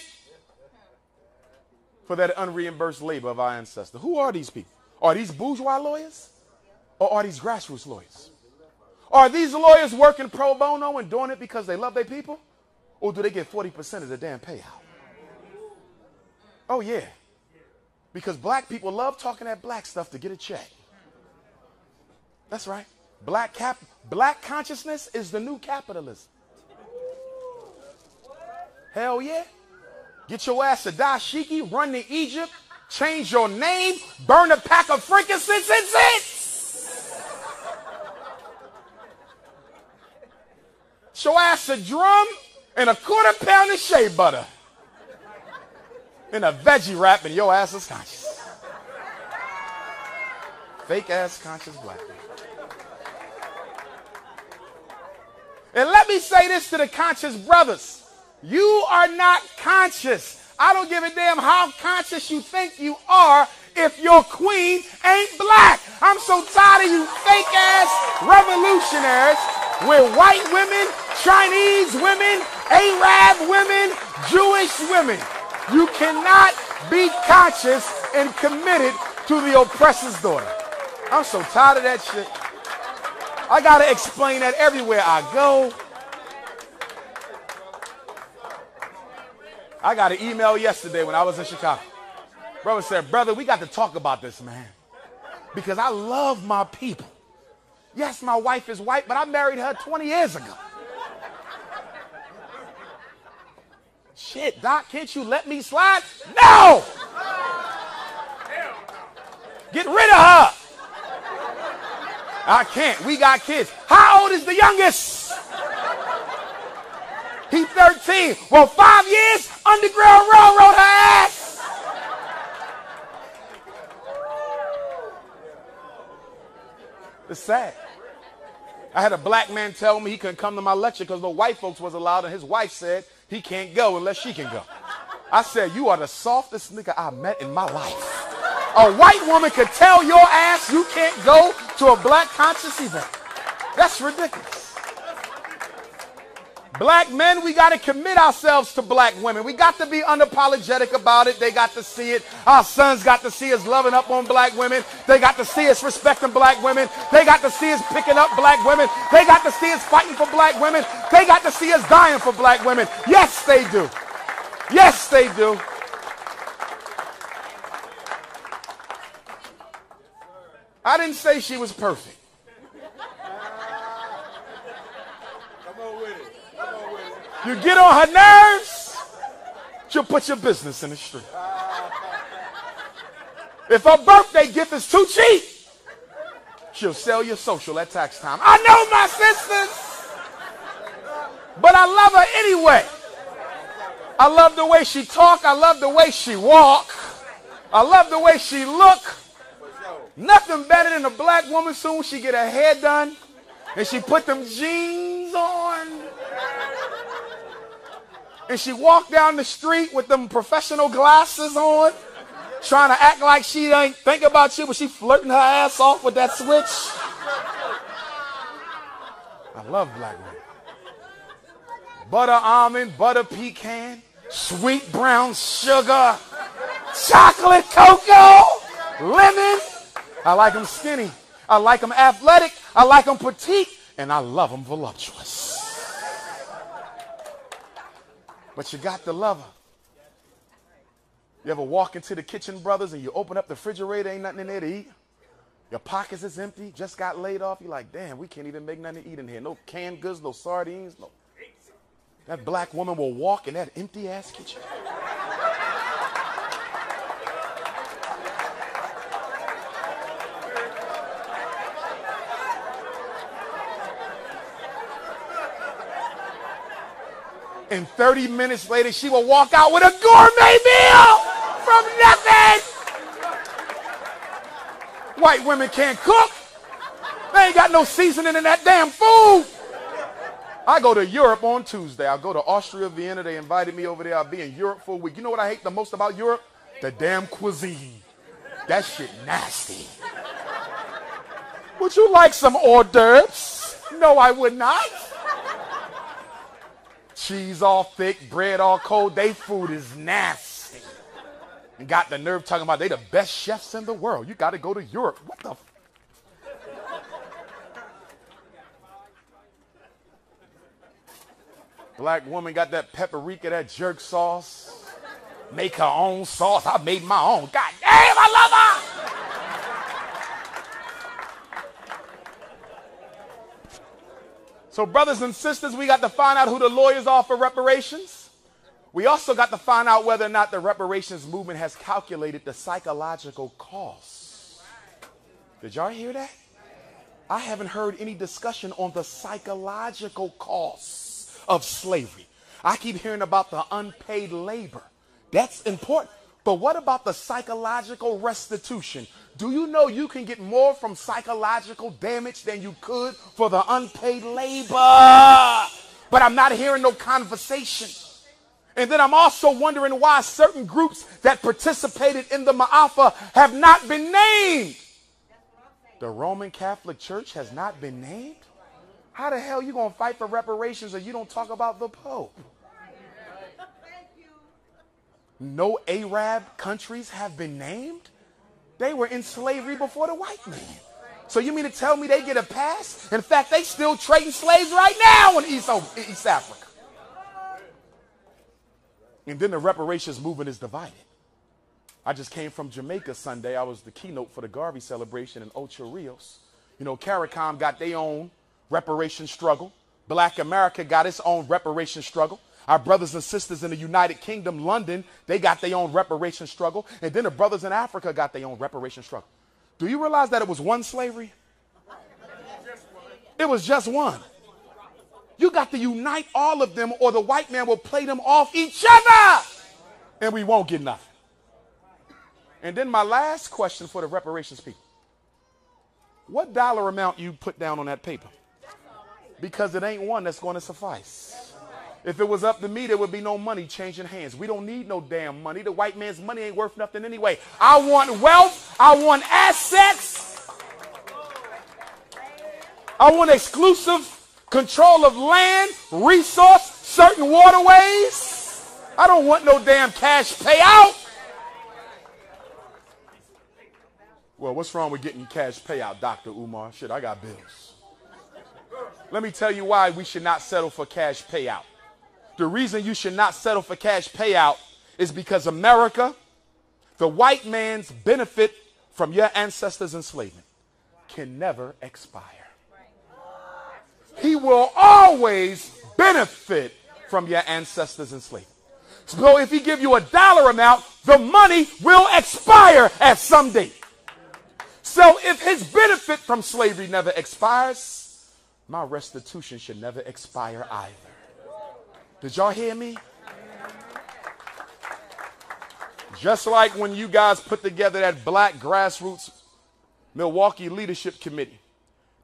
for that unreimbursed labor of our ancestors? Who are these people? Are these bourgeois lawyers or are these grassroots lawyers? Are these lawyers working pro bono and doing it because they love their people? Or do they get 40% of the damn payout? Oh, yeah. Because black people love talking that black stuff to get a check. That's right. Black cap black consciousness is the new capitalism. Hell yeah. Get your ass to dashiki, run to Egypt, change your name, burn a pack of frankincense and sit. Show ass a drum and a quarter pound of shea butter in a veggie wrap and your ass is conscious. fake ass conscious black man. And let me say this to the conscious brothers. You are not conscious. I don't give a damn how conscious you think you are if your queen ain't black. I'm so tired of you fake ass revolutionaries with white women, Chinese women, Arab women, Jewish women. You cannot be conscious and committed to the oppressor's daughter. I'm so tired of that shit. I got to explain that everywhere I go. I got an email yesterday when I was in Chicago. Brother said, Brother, we got to talk about this, man. Because I love my people. Yes, my wife is white, but I married her 20 years ago. Shit, Doc, can't you let me slide? No! Get rid of her. I can't. We got kids. How old is the youngest? He's 13. Well, five years, Underground Railroad her ass. It's sad. I had a black man tell me he couldn't come to my lecture because the white folks was allowed, and his wife said he can't go unless she can go. I said, you are the softest nigga I met in my life. A white woman could tell your ass you can't go to a black conscious event. That's ridiculous. Black men, we got to commit ourselves to black women. We got to be unapologetic about it. They got to see it. Our sons got to see us loving up on black women. They got to see us respecting black women. They got to see us picking up black women. They got to see us fighting for black women. They got to see us dying for black women. Yes, they do. Yes, they do. I didn't say she was perfect. You get on her nerves, she'll put your business in the street. If her birthday gift is too cheap, she'll sell your social at tax time. I know my sisters, but I love her anyway. I love the way she talk. I love the way she walk. I love the way she look. Nothing better than a black woman soon she get her hair done and she put them jeans on and she walk down the street with them professional glasses on trying to act like she ain't think about you but she flirting her ass off with that switch I love black women butter almond butter pecan sweet brown sugar chocolate cocoa lemon I like them skinny. I like them athletic. I like them petite. And I love them voluptuous. But you got to love her. You ever walk into the kitchen, brothers, and you open up the refrigerator, ain't nothing in there to eat? Your pockets is empty, just got laid off. You're like, damn, we can't even make nothing to eat in here. No canned goods, no sardines, no. That black woman will walk in that empty ass kitchen. And 30 minutes later, she will walk out with a gourmet meal from nothing. White women can't cook. They ain't got no seasoning in that damn food. I go to Europe on Tuesday. I'll go to Austria, Vienna. They invited me over there. I'll be in Europe for a week. You know what I hate the most about Europe? The damn cuisine. That shit nasty. Would you like some hors d'oeuvres? No, I would not cheese all thick, bread all cold. They food is nasty. And got the nerve talking about they the best chefs in the world. You got to go to Europe. What the? F- Black woman got that paprika, that jerk sauce. Make her own sauce. I made my own. God damn, I love her. So, brothers and sisters, we got to find out who the lawyers are for reparations. We also got to find out whether or not the reparations movement has calculated the psychological costs. Did y'all hear that? I haven't heard any discussion on the psychological costs of slavery. I keep hearing about the unpaid labor. That's important. But what about the psychological restitution? Do you know you can get more from psychological damage than you could for the unpaid labor? But I'm not hearing no conversation. And then I'm also wondering why certain groups that participated in the Ma'afa have not been named. The Roman Catholic Church has not been named? How the hell you going to fight for reparations or you don't talk about the Pope? No Arab countries have been named? They were in slavery before the white man. So you mean to tell me they get a pass? In fact, they still trading slaves right now in East, East Africa. And then the reparations movement is divided. I just came from Jamaica Sunday. I was the keynote for the Garvey celebration in Ocho Rios. You know, CARICOM got their own reparation struggle. Black America got its own reparation struggle. Our brothers and sisters in the United Kingdom, London, they got their own reparation struggle. And then the brothers in Africa got their own reparation struggle. Do you realize that it was one slavery? It was just one. You got to unite all of them, or the white man will play them off each other, and we won't get nothing. And then my last question for the reparations people what dollar amount you put down on that paper? Because it ain't one that's going to suffice. If it was up to me, there would be no money changing hands. We don't need no damn money. The white man's money ain't worth nothing anyway. I want wealth. I want assets. I want exclusive control of land, resource, certain waterways. I don't want no damn cash payout. Well, what's wrong with getting cash payout, Dr. Umar? Shit, I got bills. Let me tell you why we should not settle for cash payout. The reason you should not settle for cash payout is because America, the white man's benefit from your ancestors' enslavement, can never expire. He will always benefit from your ancestors' enslavement. So if he give you a dollar amount, the money will expire at some date. So if his benefit from slavery never expires, my restitution should never expire either. Did y'all hear me? Just like when you guys put together that black grassroots Milwaukee Leadership Committee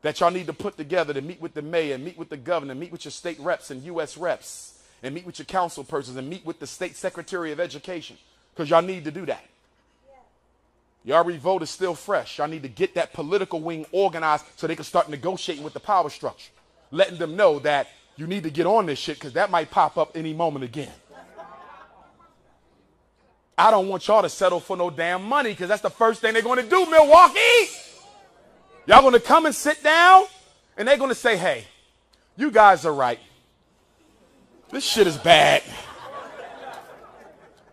that y'all need to put together to meet with the mayor, and meet with the governor, meet with your state reps and U.S. reps, and meet with your council persons, and meet with the state secretary of education, because y'all need to do that. Your revolt is still fresh. Y'all need to get that political wing organized so they can start negotiating with the power structure, letting them know that you need to get on this shit because that might pop up any moment again. I don't want y'all to settle for no damn money because that's the first thing they're going to do, Milwaukee. Y'all going to come and sit down and they're going to say, hey, you guys are right. This shit is bad.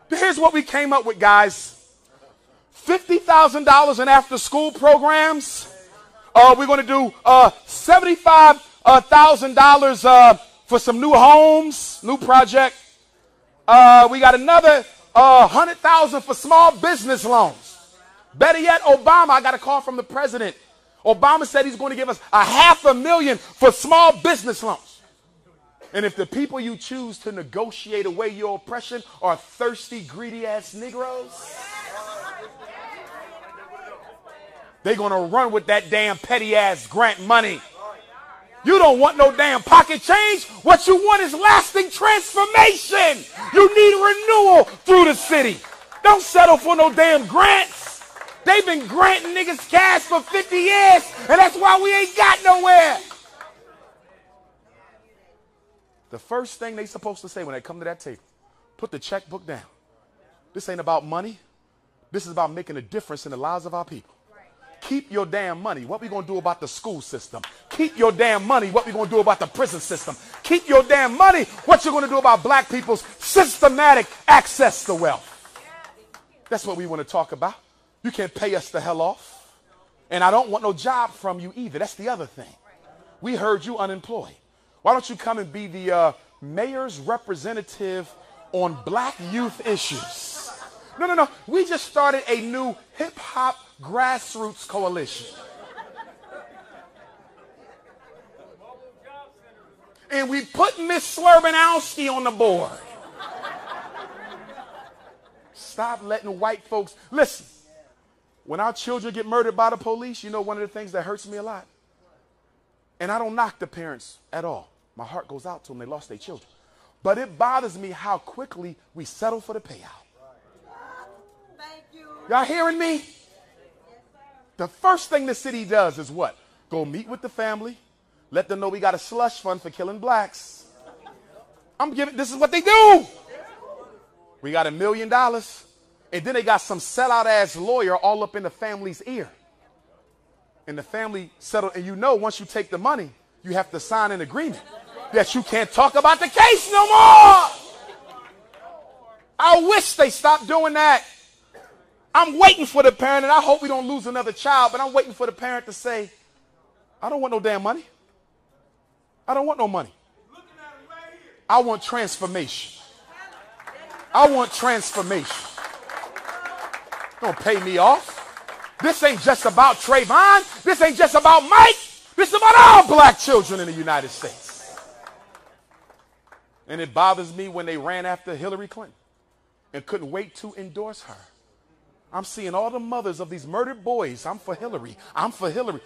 Here's what we came up with, guys. $50,000 in after school programs. Uh, we're going to do uh, $75,000 uh, for some new homes, new project. Uh, we got another uh, 100000 for small business loans. Better yet, Obama, I got a call from the president. Obama said he's going to give us a half a million for small business loans. And if the people you choose to negotiate away your oppression are thirsty, greedy ass Negroes, They're going to run with that damn petty ass grant money. You don't want no damn pocket change. What you want is lasting transformation. You need renewal through the city. Don't settle for no damn grants. They've been granting niggas cash for 50 years, and that's why we ain't got nowhere. The first thing they supposed to say when they come to that table, put the checkbook down. This ain't about money. This is about making a difference in the lives of our people. Keep your damn money. What we gonna do about the school system? Keep your damn money. What we gonna do about the prison system? Keep your damn money. What you gonna do about black people's systematic access to wealth? That's what we want to talk about. You can't pay us the hell off. And I don't want no job from you either. That's the other thing. We heard you unemployed. Why don't you come and be the uh, mayor's representative on black youth issues? No, no, no. We just started a new hip hop grassroots coalition. And we put Miss Slurbanowski on the board. Stop letting white folks listen. When our children get murdered by the police, you know one of the things that hurts me a lot? And I don't knock the parents at all. My heart goes out to them. They lost their children. But it bothers me how quickly we settle for the payout. Thank Y'all hearing me? The first thing the city does is what? Go meet with the family, let them know we got a slush fund for killing blacks. I'm giving, this is what they do. We got a million dollars. And then they got some sellout ass lawyer all up in the family's ear. And the family settled, and you know, once you take the money, you have to sign an agreement that you can't talk about the case no more. I wish they stopped doing that. I'm waiting for the parent, and I hope we don't lose another child, but I'm waiting for the parent to say, I don't want no damn money. I don't want no money. I want transformation. I want transformation. Don't pay me off. This ain't just about Trayvon. This ain't just about Mike. This is about all black children in the United States. And it bothers me when they ran after Hillary Clinton and couldn't wait to endorse her. I'm seeing all the mothers of these murdered boys. I'm for Hillary. I'm for Hillary.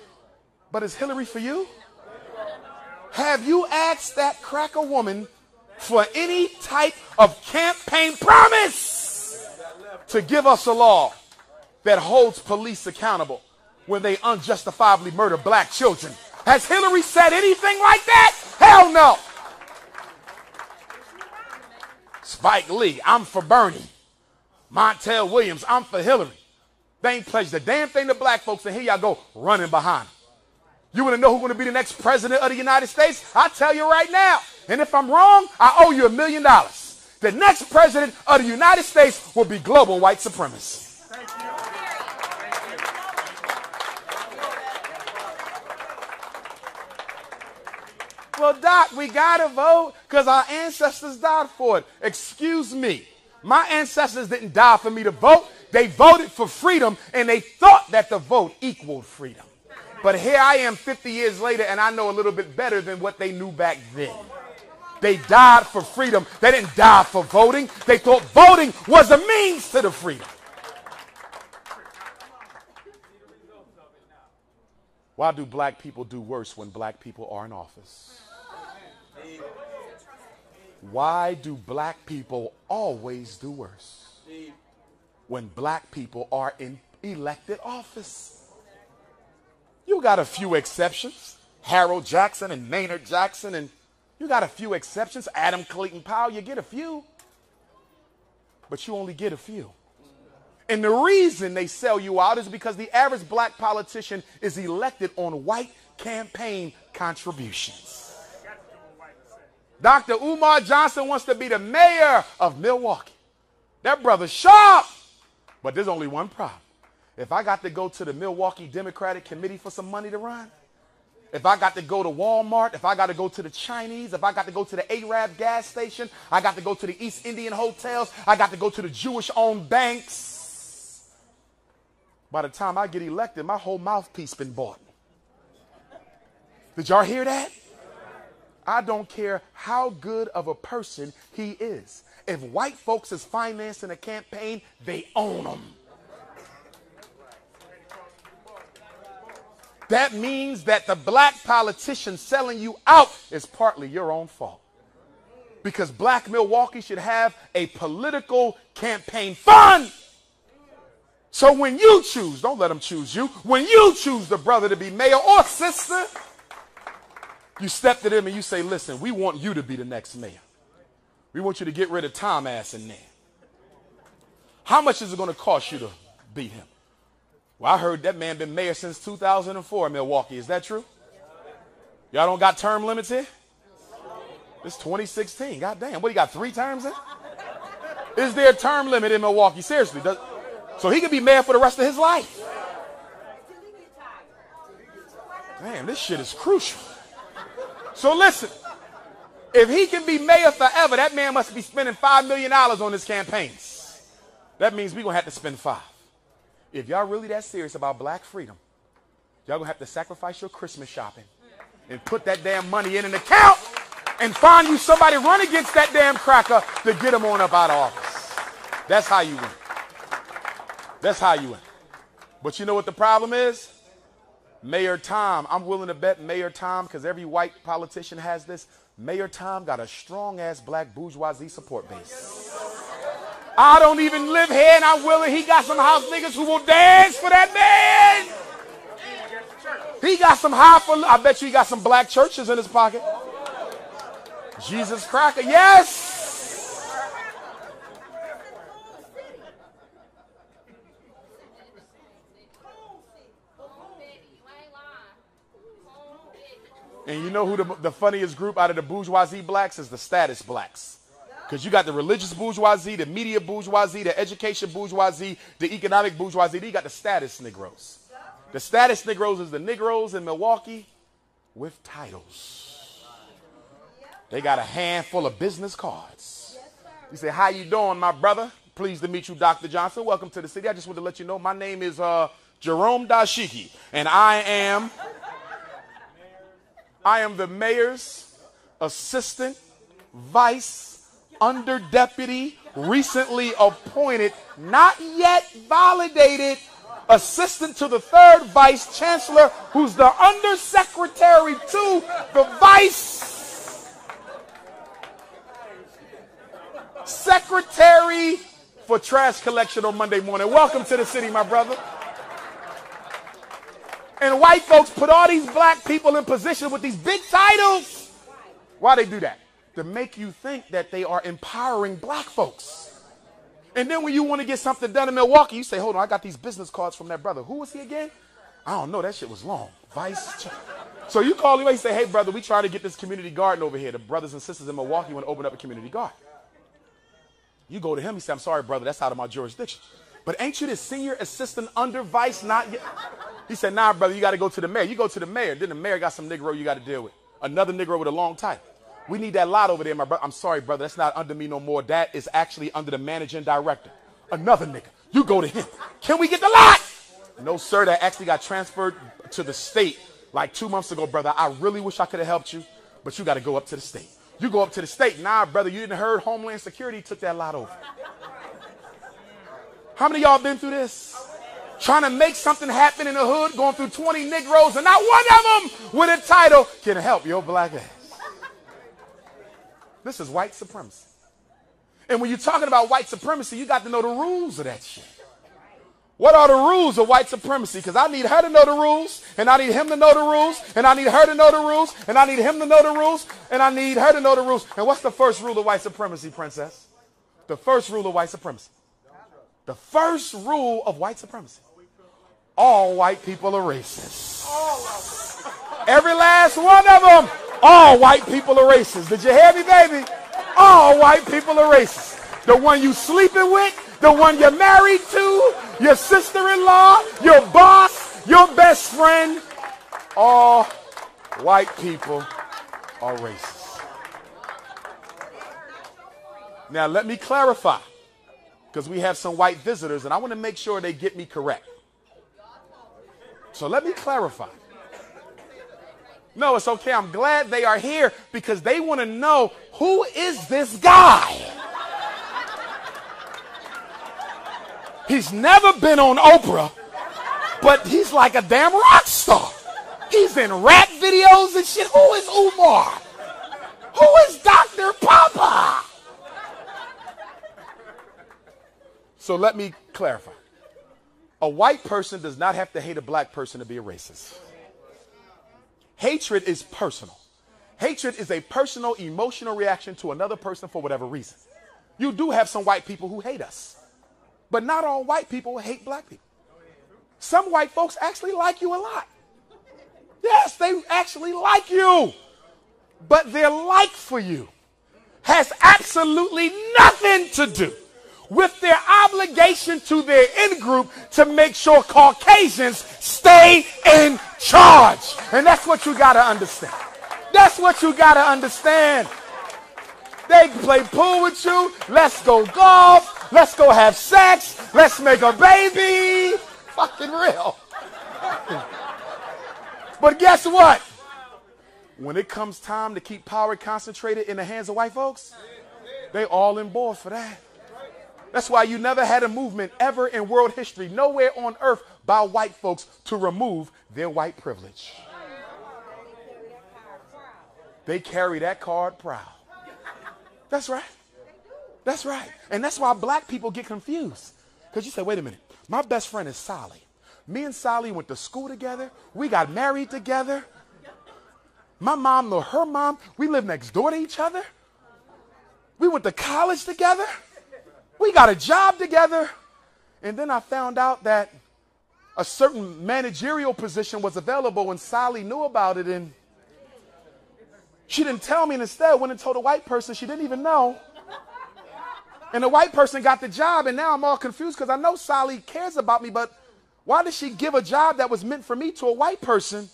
But is Hillary for you? Have you asked that cracker woman for any type of campaign promise to give us a law that holds police accountable when they unjustifiably murder black children? Has Hillary said anything like that? Hell no. Spike Lee, I'm for Bernie. Montel Williams, I'm for Hillary. They ain't pledged a damn thing to black folks, and here y'all go running behind. You want to know who's going to be the next president of the United States? I'll tell you right now. And if I'm wrong, I owe you a million dollars. The next president of the United States will be global white supremacists. Well, Doc, we got to vote because our ancestors died for it. Excuse me. My ancestors didn't die for me to vote. They voted for freedom and they thought that the vote equaled freedom. But here I am 50 years later and I know a little bit better than what they knew back then. They died for freedom. They didn't die for voting. They thought voting was a means to the freedom. Why do black people do worse when black people are in office? Why do black people always do worse when black people are in elected office? You got a few exceptions. Harold Jackson and Maynard Jackson, and you got a few exceptions. Adam Clayton Powell, you get a few. But you only get a few. And the reason they sell you out is because the average black politician is elected on white campaign contributions. Dr. Umar Johnson wants to be the mayor of Milwaukee. That brother's sharp. But there's only one problem. If I got to go to the Milwaukee Democratic Committee for some money to run, if I got to go to Walmart, if I got to go to the Chinese, if I got to go to the Arab gas station, I got to go to the East Indian hotels, I got to go to the Jewish owned banks. By the time I get elected, my whole mouthpiece been bought. Did y'all hear that? I don't care how good of a person he is. If white folks is financing a campaign, they own them. That means that the black politician selling you out is partly your own fault. Because black Milwaukee should have a political campaign fund. So when you choose, don't let them choose you. When you choose the brother to be mayor or sister, you step to them and you say, listen, we want you to be the next mayor. We want you to get rid of Tom ass in there. How much is it going to cost you to beat him? Well, I heard that man been mayor since 2004 in Milwaukee. Is that true? Y'all don't got term limits here? It's 2016. God damn. What, he got three terms in? Is there a term limit in Milwaukee? Seriously. Does, so he could be mayor for the rest of his life. Damn, this shit is crucial. So listen, if he can be mayor forever, that man must be spending $5 million on his campaigns. That means we're going to have to spend five. If y'all really that serious about black freedom, y'all going to have to sacrifice your Christmas shopping and put that damn money in an account and find you somebody run against that damn cracker to get him on up out of office. That's how you win. That's how you win. But you know what the problem is? Mayor Tom, I'm willing to bet Mayor Tom, because every white politician has this. Mayor Tom got a strong ass black bourgeoisie support base. I don't even live here and I'm willing. He got some house niggas who will dance for that man. He got some high for, I bet you he got some black churches in his pocket. Jesus Cracker, yes. And you know who the, the funniest group out of the bourgeoisie blacks is the status blacks. Because you got the religious bourgeoisie, the media bourgeoisie, the education bourgeoisie, the economic bourgeoisie. You got the status Negroes. The status Negroes is the Negroes in Milwaukee with titles. They got a handful of business cards. You say, how you doing, my brother? Pleased to meet you, Dr. Johnson. Welcome to the city. I just want to let you know my name is uh, Jerome Dashiki, and I am I am the mayor's assistant, vice, under deputy, recently appointed, not yet validated assistant to the third vice chancellor, who's the undersecretary to the vice secretary for trash collection on Monday morning. Welcome to the city, my brother. And white folks put all these black people in position with these big titles. Why they do that? To make you think that they are empowering black folks. And then when you want to get something done in Milwaukee, you say, hold on, I got these business cards from that brother. Who was he again? I don't know. That shit was long. Vice. So you call him and say, hey, brother, we trying to get this community garden over here. The brothers and sisters in Milwaukee want to open up a community garden. You go to him, he say, I'm sorry, brother, that's out of my jurisdiction. But ain't you the senior assistant under vice not yet? He said, nah, brother, you got to go to the mayor. You go to the mayor. Then the mayor got some Negro you got to deal with. Another Negro with a long title. We need that lot over there, my brother. I'm sorry, brother. That's not under me no more. That is actually under the managing director. Another nigga. You go to him. Can we get the lot? No, sir. That actually got transferred to the state like two months ago, brother. I really wish I could have helped you, but you got to go up to the state. You go up to the state. Nah, brother, you didn't heard Homeland Security took that lot over. How many y'all been through this? trying to make something happen in the hood, going through 20 Negroes, and not one of them with a title can help your black ass. This is white supremacy. And when you're talking about white supremacy, you got to know the rules of that shit. What are the rules of white supremacy? Because I need her to know the rules, and I need him to know the rules, and I need her to know the rules, and I need him to know the rules, and I need her to know the rules. And what's the first rule of white supremacy, princess? The first rule of white supremacy. The first rule of white supremacy all white people are racist. Every last one of them, all white people are racist. Did you hear me, baby? All white people are racist. The one you sleeping with, the one you're married to, your sister-in-law, your boss, your best friend, all white people are racist. Now, let me clarify, because we have some white visitors, and I want to make sure they get me correct. So let me clarify. No, it's okay. I'm glad they are here because they want to know who is this guy? He's never been on Oprah, but he's like a damn rock star. He's in rap videos and shit. Who is Umar? Who is Dr. Papa? So let me clarify. A white person does not have to hate a black person to be a racist. Hatred is personal. Hatred is a personal emotional reaction to another person for whatever reason. You do have some white people who hate us, but not all white people hate black people. Some white folks actually like you a lot. Yes, they actually like you, but their like for you has absolutely nothing to do with their obligation to their in group to make sure Caucasians stay in charge. And that's what you got to understand. That's what you got to understand. They play pool with you. Let's go golf. Let's go have sex. Let's make a baby. Fucking real. but guess what? When it comes time to keep power concentrated in the hands of white folks, they all in board for that. That's why you never had a movement ever in world history, nowhere on earth, by white folks to remove their white privilege. They carry that card proud. That's right. That's right. And that's why black people get confused. Because you say, wait a minute, my best friend is Sally. Me and Sally went to school together. We got married together. My mom knew her mom. We lived next door to each other. We went to college together. We got a job together. And then I found out that a certain managerial position was available and Sally knew about it and she didn't tell me and instead went and told a white person she didn't even know. And the white person got the job and now I'm all confused because I know Sally cares about me, but why did she give a job that was meant for me to a white person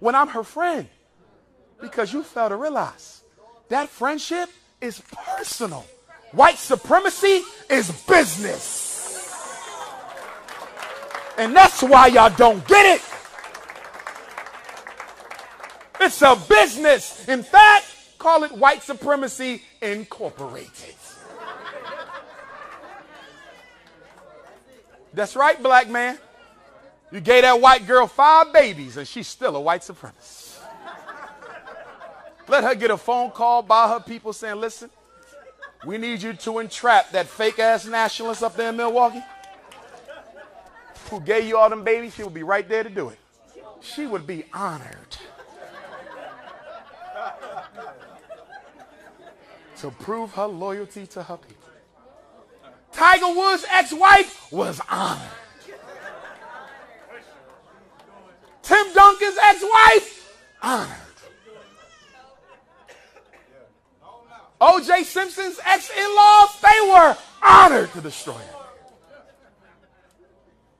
when I'm her friend? Because you fail to realize that friendship is personal. White supremacy is business. And that's why y'all don't get it. It's a business. In fact, call it white supremacy incorporated. That's right, black man. You gave that white girl five babies and she's still a white supremacist. Let her get a phone call by her people saying, listen, we need you to entrap that fake ass nationalist up there in Milwaukee who gave you all them babies. She would be right there to do it. She would be honored to prove her loyalty to her people. Tiger Woods' ex wife was honored. Tim Duncan's ex wife, honored. O.J. Simpson's ex in laws, they were honored to destroy him.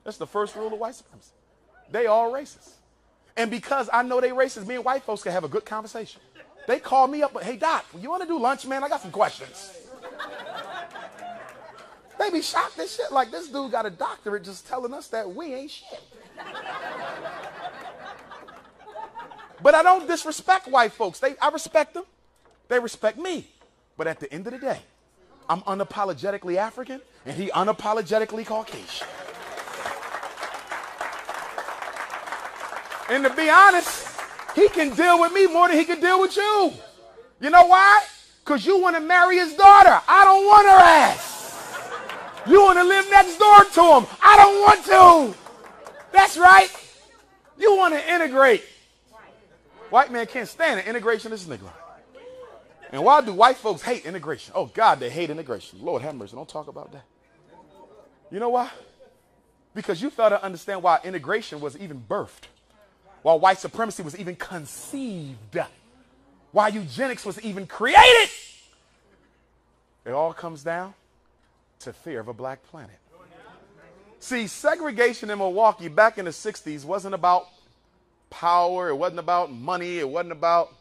That's the first rule of white supremacy. They all racist. And because I know they racist, me and white folks can have a good conversation. They call me up, hey, Doc, you want to do lunch, man? I got some questions. they be shocked as shit. Like, this dude got a doctorate just telling us that we ain't shit. but I don't disrespect white folks. They, I respect them. They respect me. But at the end of the day, I'm unapologetically African and he unapologetically Caucasian. And to be honest, he can deal with me more than he can deal with you. You know why? Because you want to marry his daughter. I don't want her ass. You want to live next door to him. I don't want to. That's right. You want to integrate. White man can't stand it. Integration is Negro. And why do white folks hate integration? Oh, God, they hate integration. Lord have mercy. Don't talk about that. You know why? Because you fail to understand why integration was even birthed why white supremacy was even conceived, why eugenics was even created. It all comes down to fear of a black planet. See, segregation in Milwaukee back in the 60s wasn't about power, it wasn't about money, it wasn't about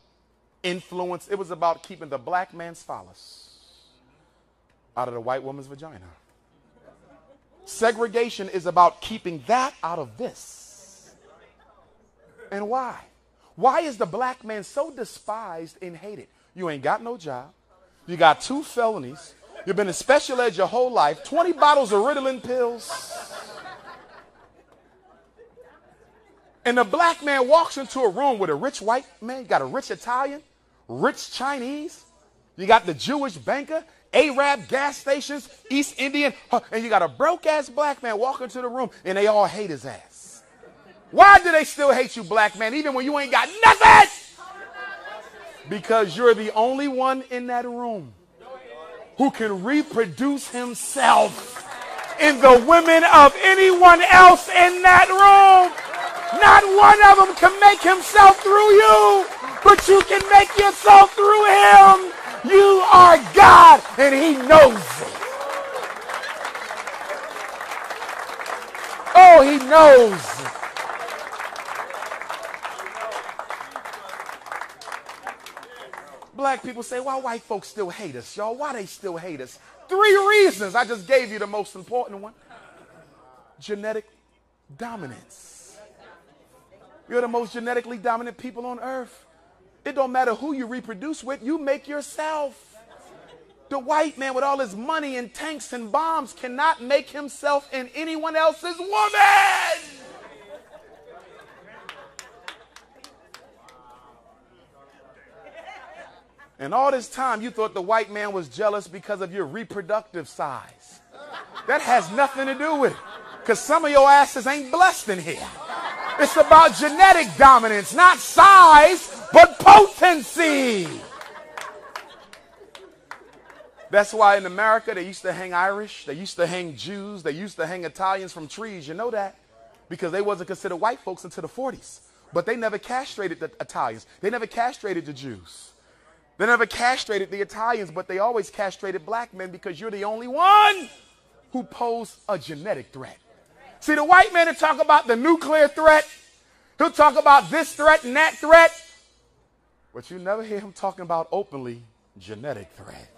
influence, it was about keeping the black man's phallus out of the white woman's vagina. Segregation is about keeping that out of this. And why? Why is the black man so despised and hated? You ain't got no job. You got two felonies. You've been in special ed your whole life. 20 bottles of Ritalin pills. And the black man walks into a room with a rich white man. Got a rich Italian, rich Chinese. You got the Jewish banker, Arab gas stations, East Indian. And you got a broke ass black man walking to the room and they all hate his ass. Why do they still hate you, black man, even when you ain't got nothing? Because you're the only one in that room who can reproduce himself in the women of anyone else in that room. Not one of them can make himself through you, but you can make yourself through him. You are God, and he knows it. Oh, he knows. Black people say, why white folks still hate us, y'all? Why they still hate us? Three reasons. I just gave you the most important one. Genetic dominance. You're the most genetically dominant people on earth. It don't matter who you reproduce with, you make yourself. The white man with all his money and tanks and bombs cannot make himself in anyone else's woman. And all this time you thought the white man was jealous because of your reproductive size. That has nothing to do with it. Because some of your asses ain't blessed in here. It's about genetic dominance, not size but potency. That's why in America they used to hang Irish, they used to hang Jews, they used to hang Italians from trees. You know that? Because they wasn't considered white folks until the 40s. But they never castrated the Italians. They never castrated the Jews. They never castrated the Italians, but they always castrated black men because you're the only one who pose a genetic threat. See, the white man will talk about the nuclear threat. He'll talk about this threat and that threat. But you never hear him talking about openly genetic threat.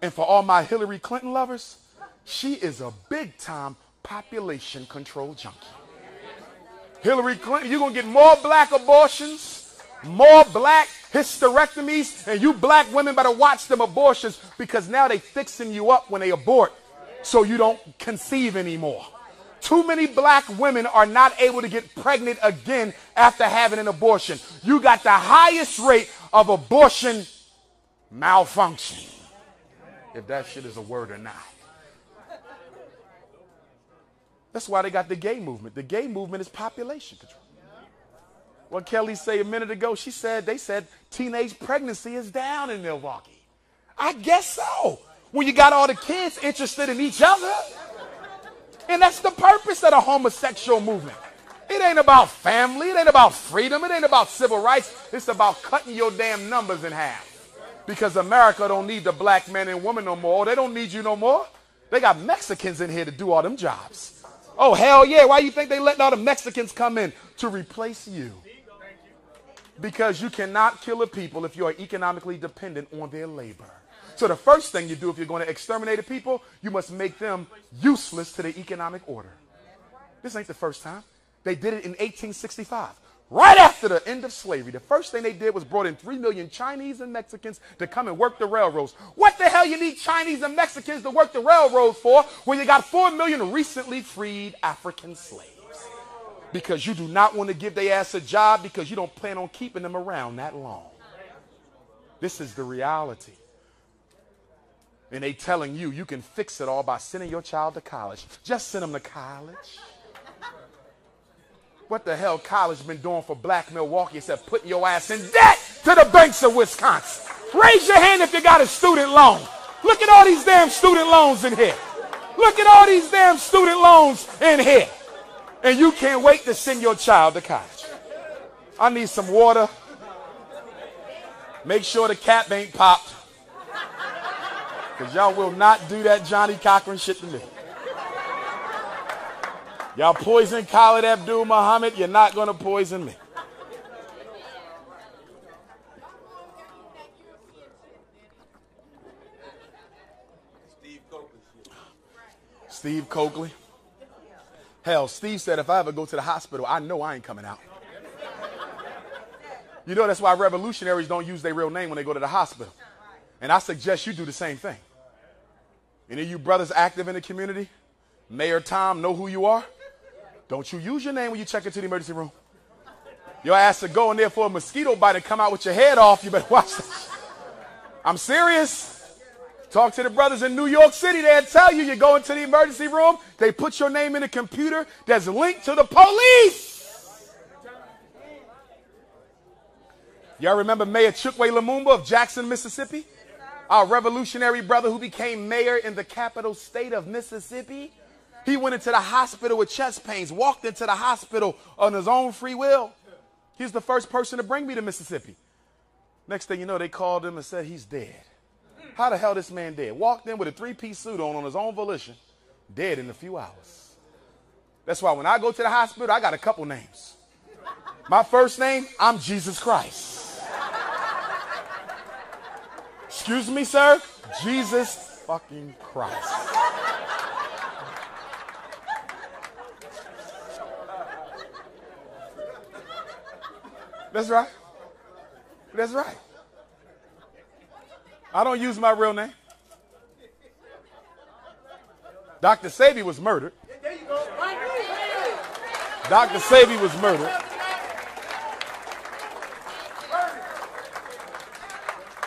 And for all my Hillary Clinton lovers, she is a big time population control junkie. Hillary Clinton, you're going to get more black abortions, more black hysterectomies, and you black women better watch them abortions because now they fixing you up when they abort so you don't conceive anymore. Too many black women are not able to get pregnant again after having an abortion. You got the highest rate of abortion malfunction if that shit is a word or not. That's why they got the gay movement. The gay movement is population control. What Kelly said a minute ago, she said they said teenage pregnancy is down in Milwaukee. I guess so. When you got all the kids interested in each other. And that's the purpose of the homosexual movement. It ain't about family. It ain't about freedom. It ain't about civil rights. It's about cutting your damn numbers in half because America don't need the black man and woman no more. They don't need you no more. They got Mexicans in here to do all them jobs. Oh, hell yeah. Why you think they letting all the Mexicans come in? To replace you. Because you cannot kill a people if you are economically dependent on their labor. So the first thing you do if you're going to exterminate a people, you must make them useless to the economic order. This ain't the first time. They did it in 1865. Right after the end of slavery, the first thing they did was brought in 3 million Chinese and Mexicans to come and work the railroads. What the hell you need Chinese and Mexicans to work the railroads for when you got 4 million recently freed African slaves? Because you do not want to give their ass a job because you don't plan on keeping them around that long. This is the reality. And they telling you you can fix it all by sending your child to college. Just send them to college. What the hell college been doing for black Milwaukee except putting your ass in debt to the banks of Wisconsin? Raise your hand if you got a student loan. Look at all these damn student loans in here. Look at all these damn student loans in here. And you can't wait to send your child to college. I need some water. Make sure the cap ain't popped. Because y'all will not do that Johnnie Cochran shit to me. Y'all poison Khalid Abdul Muhammad, you're not going to poison me. Steve Cokely. Hell, Steve said if I ever go to the hospital, I know I ain't coming out. You know that's why revolutionaries don't use their real name when they go to the hospital. And I suggest you do the same thing. Any of you brothers active in the community? Mayor Tom, know who you are? Don't you use your name when you check into the emergency room. Your ass to go in there for a mosquito bite and come out with your head off. You better watch this. I'm serious. Talk to the brothers in New York City. They'll tell you you go into the emergency room. They put your name in the computer that's linked to the police. Y'all remember Mayor Chokwe Lumumba of Jackson, Mississippi? Our revolutionary brother who became mayor in the capital state of Mississippi. He went into the hospital with chest pains, walked into the hospital on his own free will. He's the first person to bring me to Mississippi. Next thing you know, they called him and said he's dead. How the hell this man dead? Walked in with a three-piece suit on on his own volition, dead in a few hours. That's why when I go to the hospital, I got a couple names. My first name, I'm Jesus Christ. Excuse me, sir? Jesus fucking Christ. That's right. That's right. I don't use my real name. Dr. Sebi was murdered. Dr. Sebi was murdered.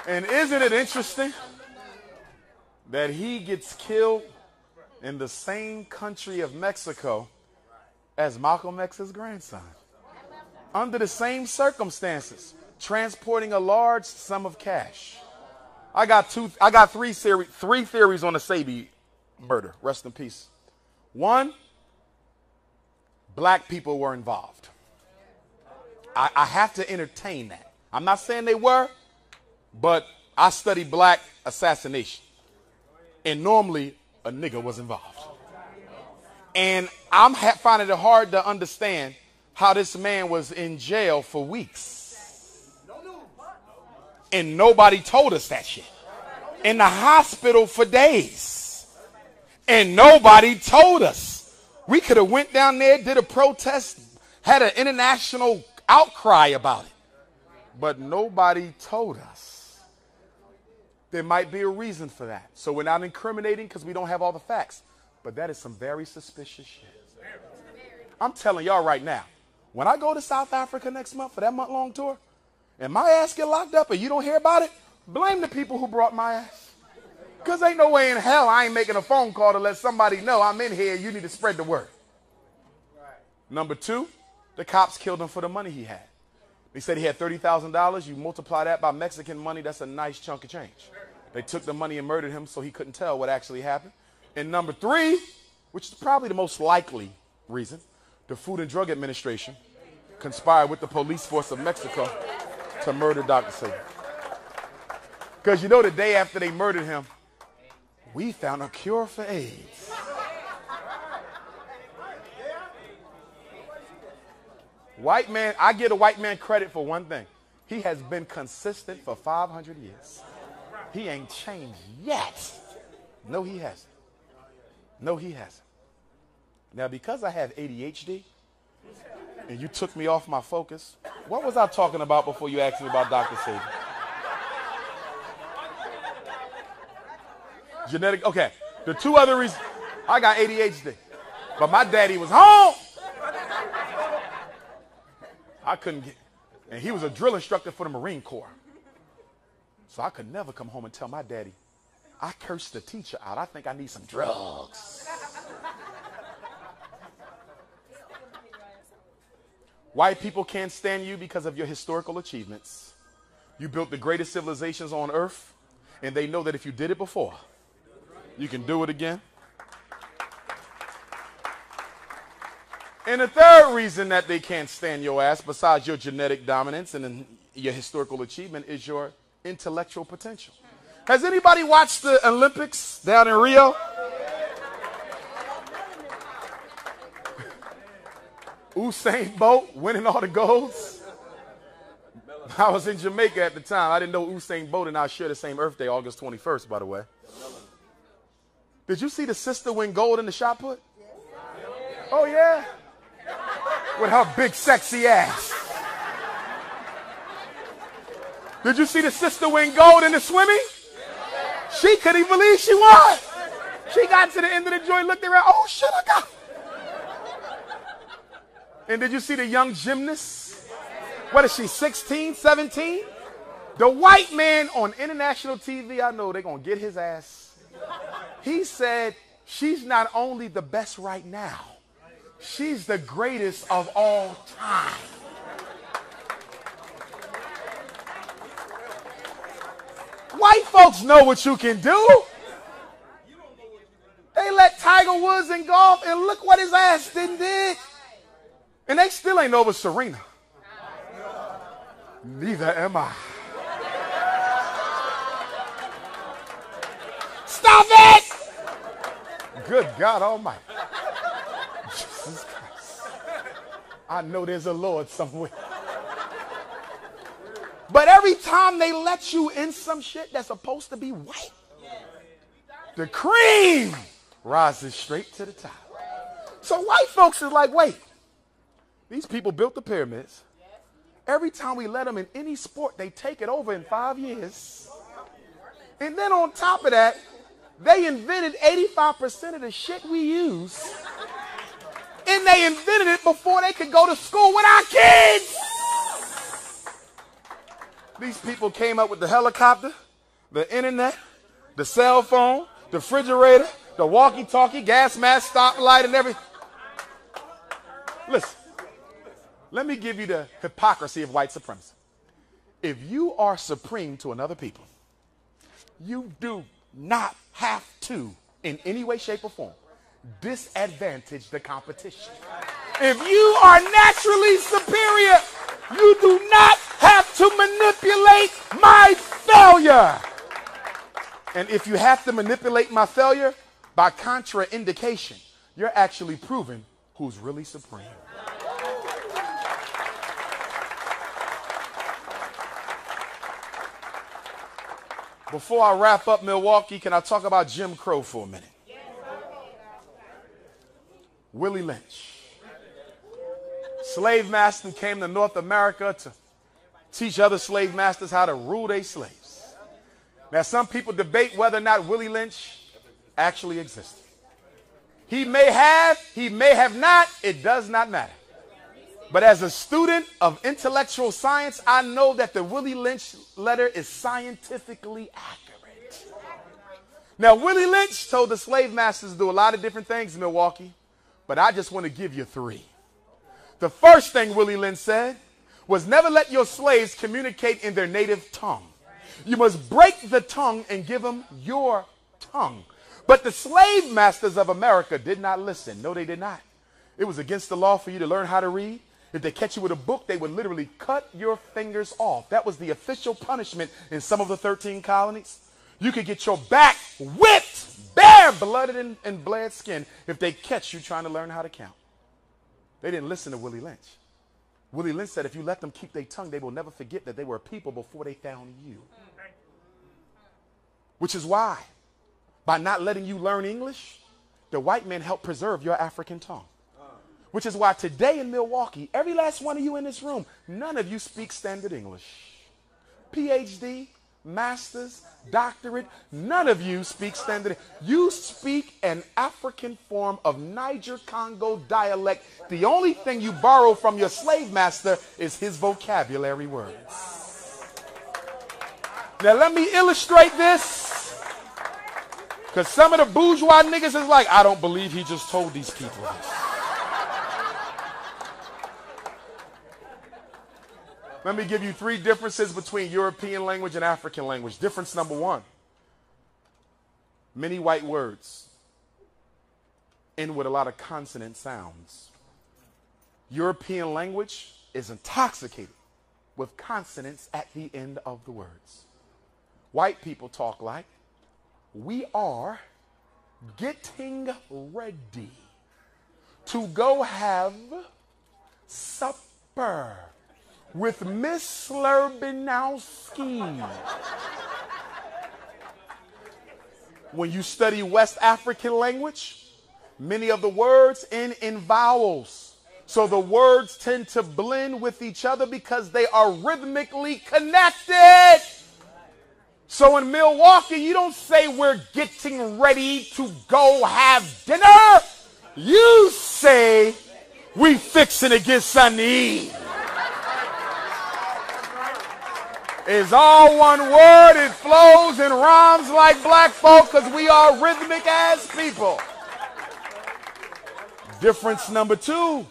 And isn't it interesting that he gets killed in the same country of Mexico as Malcolm X's grandson? Under the same circumstances, transporting a large sum of cash. I got two I got three three theories on the Sebi murder. Rest in peace. One, black people were involved. I, I have to entertain that. I'm not saying they were, but I study black assassination. And normally a nigga was involved. And I'm ha- finding it hard to understand how this man was in jail for weeks. And nobody told us that shit. In the hospital for days. And nobody told us. We could have went down there, did a protest, had an international outcry about it. But nobody told us. There might be a reason for that. So we're not incriminating because we don't have all the facts. But that is some very suspicious shit. I'm telling y'all right now, when I go to South Africa next month for that month long tour, and my ass get locked up and you don't hear about it, blame the people who brought my ass. Because ain't no way in hell I ain't making a phone call to let somebody know I'm in here. You need to spread the word. Number two, the cops killed him for the money he had. They said he had $30,000. You multiply that by Mexican money, that's a nice chunk of change. They took the money and murdered him so he couldn't tell what actually happened. And number three, which is probably the most likely reason, the Food and Drug Administration conspired with the police force of Mexico to murder Dr. Sebi. Because you know, the day after they murdered him, we found a cure for AIDS. White man, I get a white man credit for one thing. He has been consistent for 500 years. He ain't changed yet. No, he hasn't. No, he hasn't. Now, because I have ADHD and you took me off my focus, what was I talking about before you asked me about Dr. Sebi? Genetic, okay. The two other reasons, I got ADHD, but my daddy was home. I couldn't get, and he was a drill instructor for the Marine Corps. So I could never come home and tell my daddy, I cursed the teacher out. I think I need some drugs. White people can't stand you because of your historical achievements. You built the greatest civilizations on earth, and they know that if you did it before, you can do it again. And the third reason that they can't stand your ass, besides your genetic dominance and your historical achievement, is your intellectual potential. Has anybody watched the Olympics down in Rio? Usain Bolt winning all the golds. I was in Jamaica at the time. I didn't know Usain Bolt and I share the same Earth Day, August 21st, by the way. Did you see the sister win gold in the shot put? Oh, yeah? With her big, sexy ass. Did you see the sister win gold in the swimming? She couldn't believe she won. She got to the end of the joint, looked around, oh shit, I got. And did you see the young gymnast? What is she, 16, 17? The white man on international TV, I know they're going to get his ass. He said, she's not only the best right now, she's the greatest of all time. White folks know what you can do. They let Tiger Woods in golf, and look what his ass didn't did. And they still ain't over Serena. Neither am I. Stop it! Good God Almighty. Jesus Christ. I know there's a Lord somewhere. But every time they let you in some shit that's supposed to be white, the cream rises straight to the top. So white folks is like, wait, these people built the pyramids. Every time we let them in any sport, they take it over in five years. And then on top of that, they invented 85% of the shit we use. And they invented it before they could go to school with our kids. These people came up with the helicopter, the internet, the cell phone, the refrigerator, the walkie-talkie, gas mask, stoplight, and everything. Listen, let me give you the hypocrisy of white supremacy. If you are supreme to another people, you do not have to, in any way, shape, or form, disadvantage the competition. If you are naturally superior, you do not to manipulate my failure. And if you have to manipulate my failure, by contraindication, you're actually proving who's really supreme. Before I wrap up Milwaukee, can I talk about Jim Crow for a minute? Willie Lynch. Slave master came to North America to teach other slave masters how to rule their slaves. Now, some people debate whether or not Willie Lynch actually existed. He may have, he may have not, it does not matter. But as a student of intellectual science, I know that the Willie Lynch letter is scientifically accurate. Now, Willie Lynch told the slave masters to do a lot of different things in Milwaukee, but I just want to give you three. The first thing Willie Lynch said was never let your slaves communicate in their native tongue. You must break the tongue and give them your tongue. But the slave masters of America did not listen. No, they did not. It was against the law for you to learn how to read. If they catch you with a book, they would literally cut your fingers off. That was the official punishment in some of the 13 colonies. You could get your back whipped, bare, blooded, and, and bled skin if they catch you trying to learn how to count. They didn't listen to Willie Lynch. Willie Lynch said, if you let them keep their tongue, they will never forget that they were a people before they found you. Which is why, by not letting you learn English, the white men helped preserve your African tongue. Which is why today in Milwaukee, every last one of you in this room, none of you speak standard English. PhD, master's, doctorate, none of you speak standard. You speak an African form of Niger Congo dialect. The only thing you borrow from your slave master is his vocabulary words. Now let me illustrate this. Because some of the bourgeois niggas is like, I don't believe he just told these people this. Let me give you three differences between European language and African language. Difference number one many white words end with a lot of consonant sounds. European language is intoxicated with consonants at the end of the words. White people talk like, we are getting ready to go have supper with Miss Slurbinowski. when you study West African language, many of the words end in vowels. So the words tend to blend with each other because they are rhythmically connected. So in Milwaukee, you don't say we're getting ready to go have dinner. You say we fixing to get something to eat. Is all one word. It flows and rhymes like black folk because we are rhythmic as people. Difference number two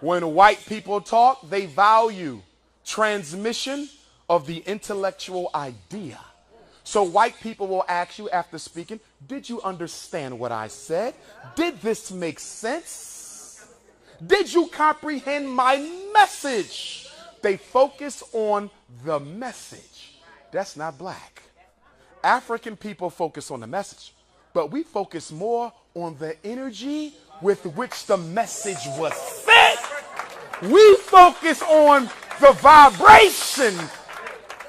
when white people talk, they value transmission of the intellectual idea. So white people will ask you after speaking, Did you understand what I said? Did this make sense? Did you comprehend my message? They focus on the message. That's not black. African people focus on the message, but we focus more on the energy with which the message was sent. We focus on the vibration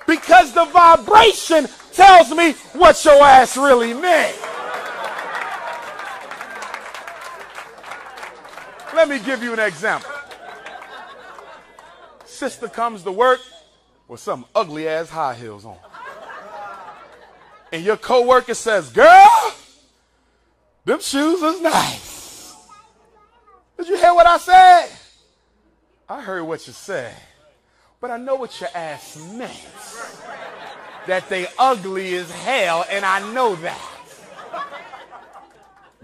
because the vibration tells me what your ass really meant. Let me give you an example. Sister comes to work with some ugly ass high heels on. And your coworker says, Girl, them shoes is nice. Did you hear what I said? I heard what you said. but I know what your ass meant. That they ugly as hell, and I know that.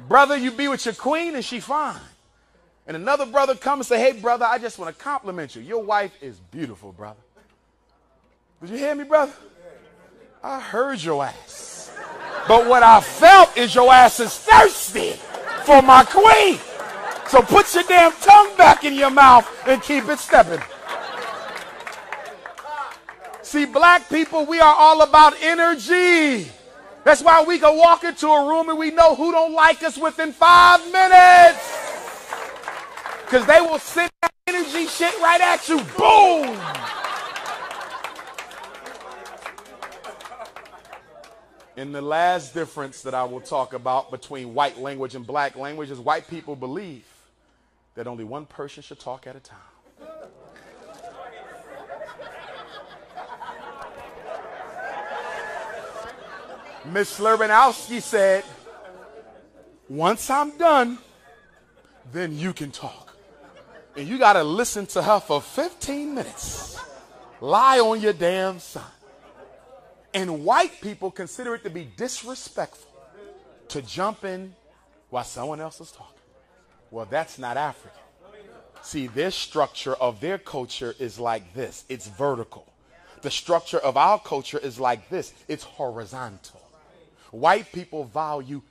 Brother, you be with your queen and she fine. And another brother come and say, hey, brother, I just want to compliment you. Your wife is beautiful, brother. Did you hear me, brother? I heard your ass. But what I felt is your ass is thirsty for my queen. So put your damn tongue back in your mouth and keep it stepping. See, black people, we are all about energy. That's why we can walk into a room and we know who don't like us within five minutes. Because they will send that energy shit right at you. Boom. And the last difference that I will talk about between white language and black language is white people believe that only one person should talk at a time. Miss Slurbanowski said, once I'm done, then you can talk. And you got to listen to her for 15 minutes. Lie on your damn son. And white people consider it to be disrespectful to jump in while someone else is talking. Well, that's not African. See, their structure of their culture is like this it's vertical. The structure of our culture is like this it's horizontal. White people value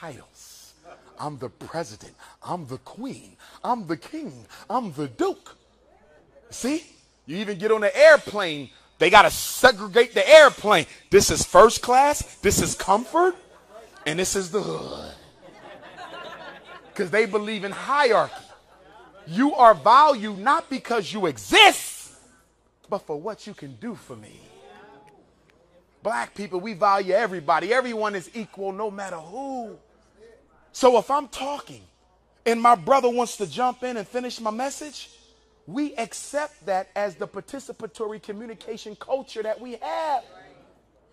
titles. I'm the president. I'm the queen. I'm the king. I'm the duke. See? You even get on the airplane, they got to segregate the airplane. This is first class, this is comfort, and this is the hood. Because they believe in hierarchy. You are valued not because you exist, but for what you can do for me. Black people, we value everybody. Everyone is equal no matter who. So if I'm talking and my brother wants to jump in and finish my message, we accept that as the participatory communication culture that we have.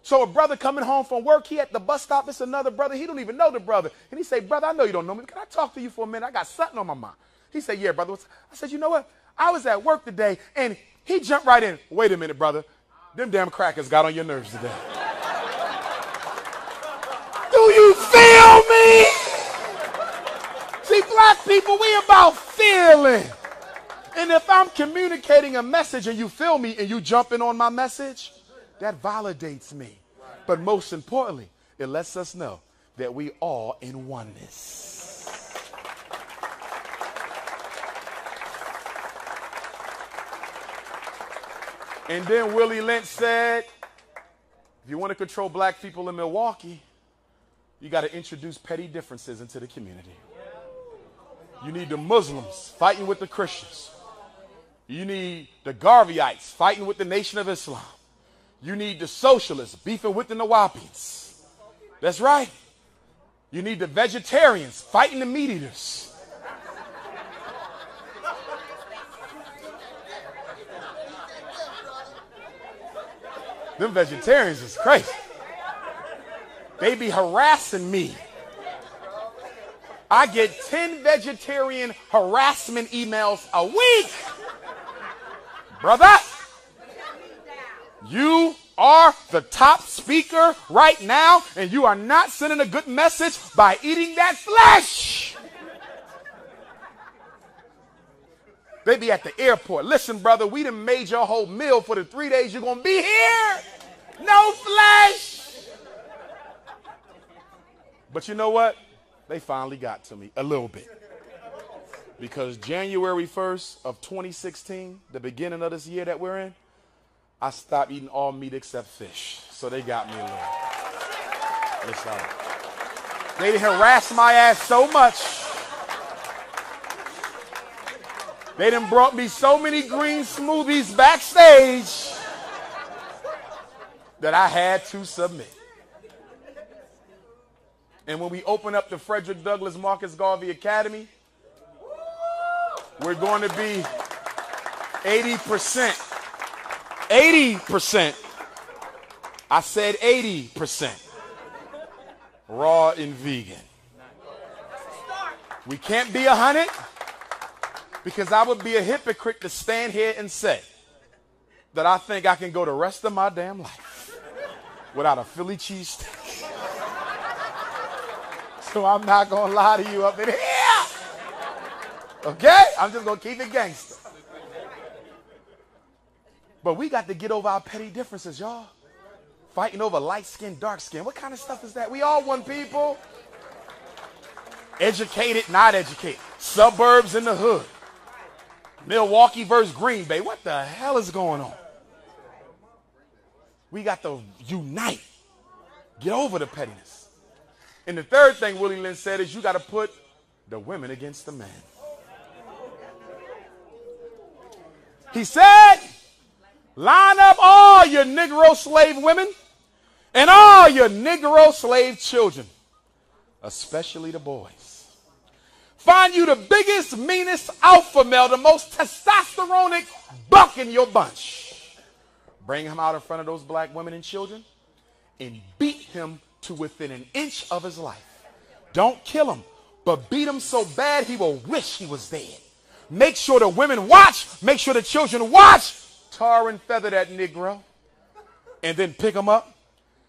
So a brother coming home from work, he at the bus stop, it's another brother, he don't even know the brother. And he say, brother, I know you don't know me. Can I talk to you for a minute? I got something on my mind. He said, yeah, brother. I said, you know what? I was at work today and he jumped right in. Wait a minute, brother. Them damn crackers got on your nerves today. Do you feel me? See, black people, we about feeling. And if I'm communicating a message and you feel me and you jump in on my message, that validates me. But most importantly, it lets us know that we are in oneness. And then Willie Lynch said, if you want to control black people in Milwaukee, you got to introduce petty differences into the community. You need the Muslims fighting with the Christians. You need the Garveyites fighting with the Nation of Islam. You need the socialists beefing with the Nuwaubians. That's right. You need the vegetarians fighting the meat eaters. Them vegetarians is crazy. They be harassing me. I get 10 vegetarian harassment emails a week. Brother, you are the top speaker right now, and you are not sending a good message by eating that flesh. They be at the airport. Listen, brother, we done made your whole meal for the three days you're going to be here. No flesh. But you know what? They finally got to me a little bit. Because January 1st of 2016, the beginning of this year that we're in, I stopped eating all meat except fish. So they got me a little. It's all right. They harassed my ass so much They done brought me so many green smoothies backstage that I had to submit. And when we open up the Frederick Douglass Marcus Garvey Academy, we're going to be 80%. 80%. I said 80% raw and vegan. We can't be a 100 because I would be a hypocrite to stand here and say that I think I can go the rest of my damn life without a Philly cheesesteak. so I'm not going to lie to you up in here. Okay? I'm just going to keep it gangster. But we got to get over our petty differences, y'all. Fighting over light skin, dark skin. What kind of stuff is that? We all one people. Educated, not educated. Suburbs in the hood. Milwaukee versus Green Bay. What the hell is going on? We got to unite. Get over the pettiness. And the third thing Willie Lynch said is you got to put the women against the men. He said, line up all your Negro slave women and all your Negro slave children, especially the boys. Find you the biggest, meanest alpha male, the most testosteronic buck in your bunch. Bring him out in front of those black women and children and beat him to within an inch of his life. Don't kill him, but beat him so bad he will wish he was dead. Make sure the women watch, make sure the children watch. Tar and feather that Negro. And then pick him up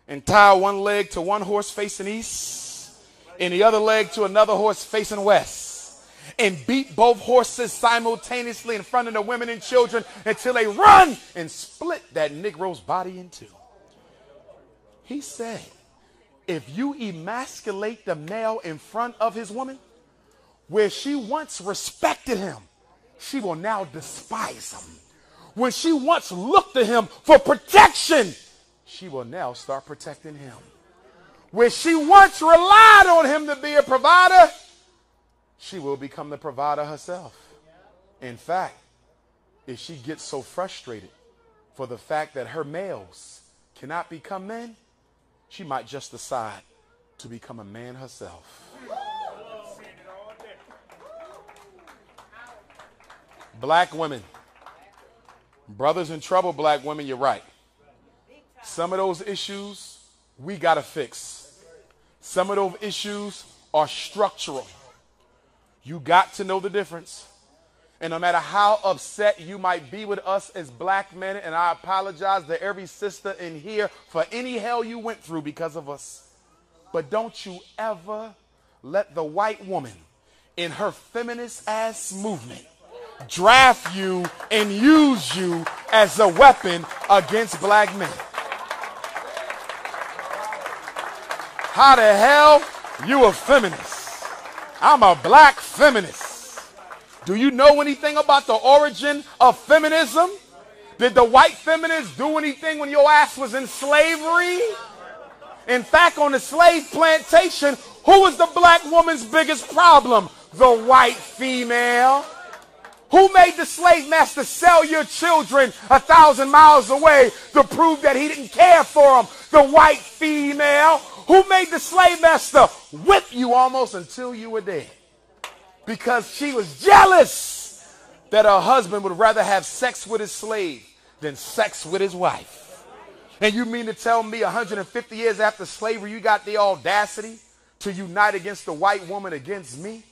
and tie one leg to one horse facing east and the other leg to another horse facing west and beat both horses simultaneously in front of the women and children until they run and split that Negro's body in two. He said, if you emasculate the male in front of his woman, where she once respected him, she will now despise him. When she once looked to him for protection, she will now start protecting him. Where she once relied on him to be a provider, she will become the provider herself. In fact, if she gets so frustrated for the fact that her males cannot become men, she might just decide to become a man herself. Black women. Brothers in trouble, black women, you're right. Some of those issues we got to fix. Some of those issues are structural. You got to know the difference. And no matter how upset you might be with us as black men, and I apologize to every sister in here for any hell you went through because of us. But don't you ever let the white woman in her feminist ass movement draft you and use you as a weapon against black men. How the hell you a feminist? I'm a black feminist. Do you know anything about the origin of feminism? Did the white feminists do anything when your ass was in slavery? In fact, on the slave plantation, who was the black woman's biggest problem? The white female. Who made the slave master sell your children a thousand miles away to prove that he didn't care for them? The white female. Who made the slave master whip you almost until you were dead? Because she was jealous that her husband would rather have sex with his slave than sex with his wife. And you mean to tell me 150 years after slavery, you got the audacity to unite against the white woman against me?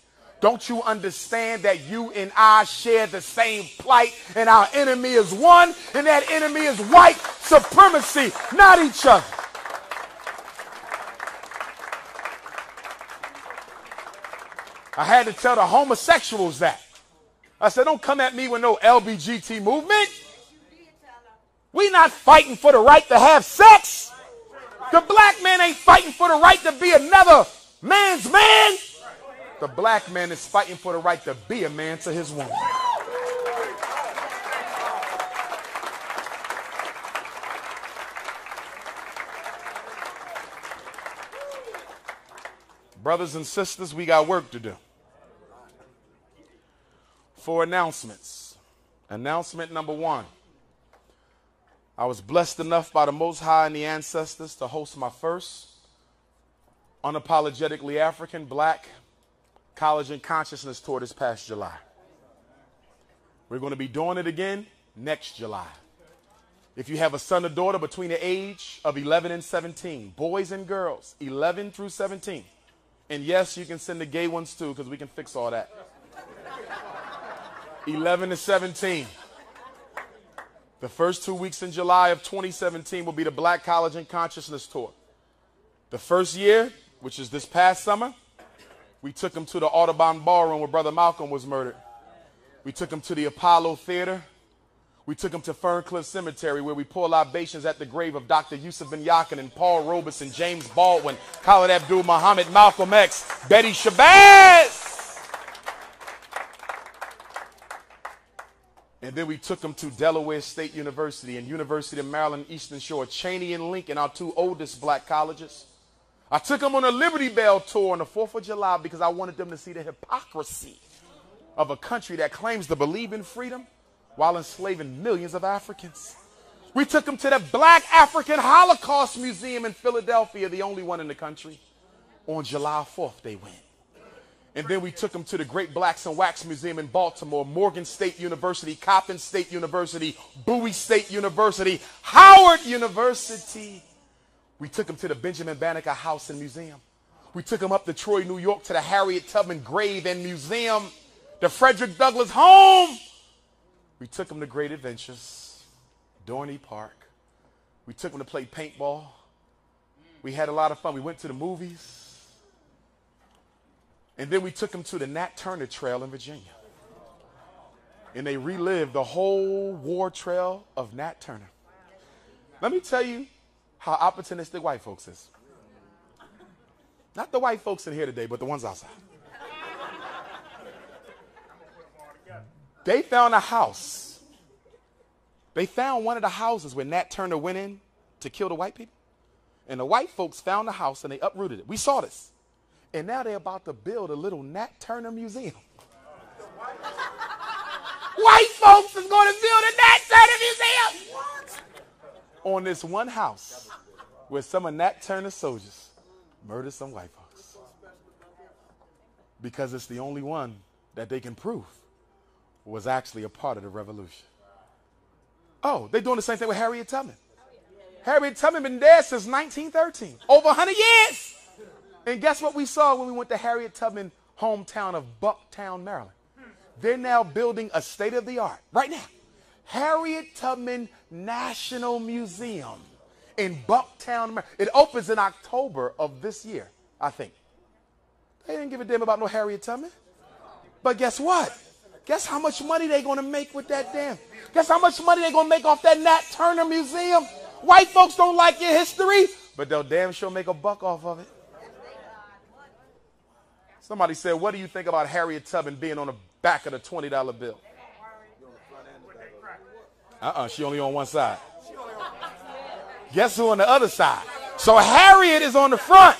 Don't you understand that you and I share the same plight and our enemy is one and that enemy is white supremacy, not each other? I had to tell the homosexuals that. I said, don't come at me with no LBGT movement. We not fighting for the right to have sex. The black man ain't fighting for the right to be another man's man. The black man is fighting for the right to be a man to his woman. Brothers and sisters, we got work to do for announcements. Announcement number one. I was blessed enough by the Most High and the ancestors to host my first unapologetically African black college and consciousness tour this past July. We're going to be doing it again next July. If you have a son or daughter between the age of 11 and 17, boys and girls, 11 through 17, and yes, you can send the gay ones too because we can fix all that. 11 to 17. The first two weeks in July of 2017 will be the Black College and Consciousness Tour. The first year, which is this past summer, we took him to the Audubon Ballroom where Brother Malcolm was murdered. We took him to the Apollo Theater. We took him to Ferncliff Cemetery where we pour libations at the grave of Dr. Yusuf Ben and Paul Robeson, James Baldwin, Khalid Abdul Muhammad, Malcolm X, Betty Shabazz. And then we took him to Delaware State University and University of Maryland Eastern Shore, Cheyney and Lincoln, our two oldest black colleges. I took them on a Liberty Bell tour on the 4th of July because I wanted them to see the hypocrisy of a country that claims to believe in freedom while enslaving millions of Africans. We took them to the Black African Holocaust Museum in Philadelphia, the only one in the country. On July 4th, they went. And then we took them to the Great Blacks in Wax Museum in Baltimore, Morgan State University, Coppin State University, Bowie State University, Howard University. We took him to the Benjamin Banneker House and Museum. We took him up to Troy, New York to the Harriet Tubman Grave and Museum, the Frederick Douglass Home. We took him to Great Adventures, Dorney Park. We took him to play paintball. We had a lot of fun. We went to the movies. And then we took him to the Nat Turner Trail in Virginia. And they relived the whole war trail of Nat Turner. Let me tell you how opportunistic white folks is. Not the white folks in here today, but the ones outside. They found a house. They found one of the houses where Nat Turner went in to kill the white people. And the white folks found the house and they uprooted it. We saw this. And now they're about to build a little Nat Turner museum. White folks is going to build a Nat Turner museum. On this one house where some of Nat Turner's soldiers murdered some white folks. Because it's the only one that they can prove was actually a part of the revolution. Oh, they're doing the same thing with Harriet Tubman. Harriet Tubman been dead since 1913, over 100 years. And guess what we saw when we went to Harriet Tubman hometown of Bucktown, Maryland? They're now building a state of the art, right now, Harriet Tubman National Museum in Bucktown. It opens in October of this year, I think. They didn't give a damn about no Harriet Tubman. But guess what? Guess how much money they're going to make with that damn? Guess how much money they're going to make off that Nat Turner Museum? White folks don't like your history, but they'll damn sure make a buck off of it. Somebody said, What do you think about Harriet Tubman being on the back of the $20 bill? Uh uh-uh, uh she only on one side. Guess who on the other side? So Harriet is on the front.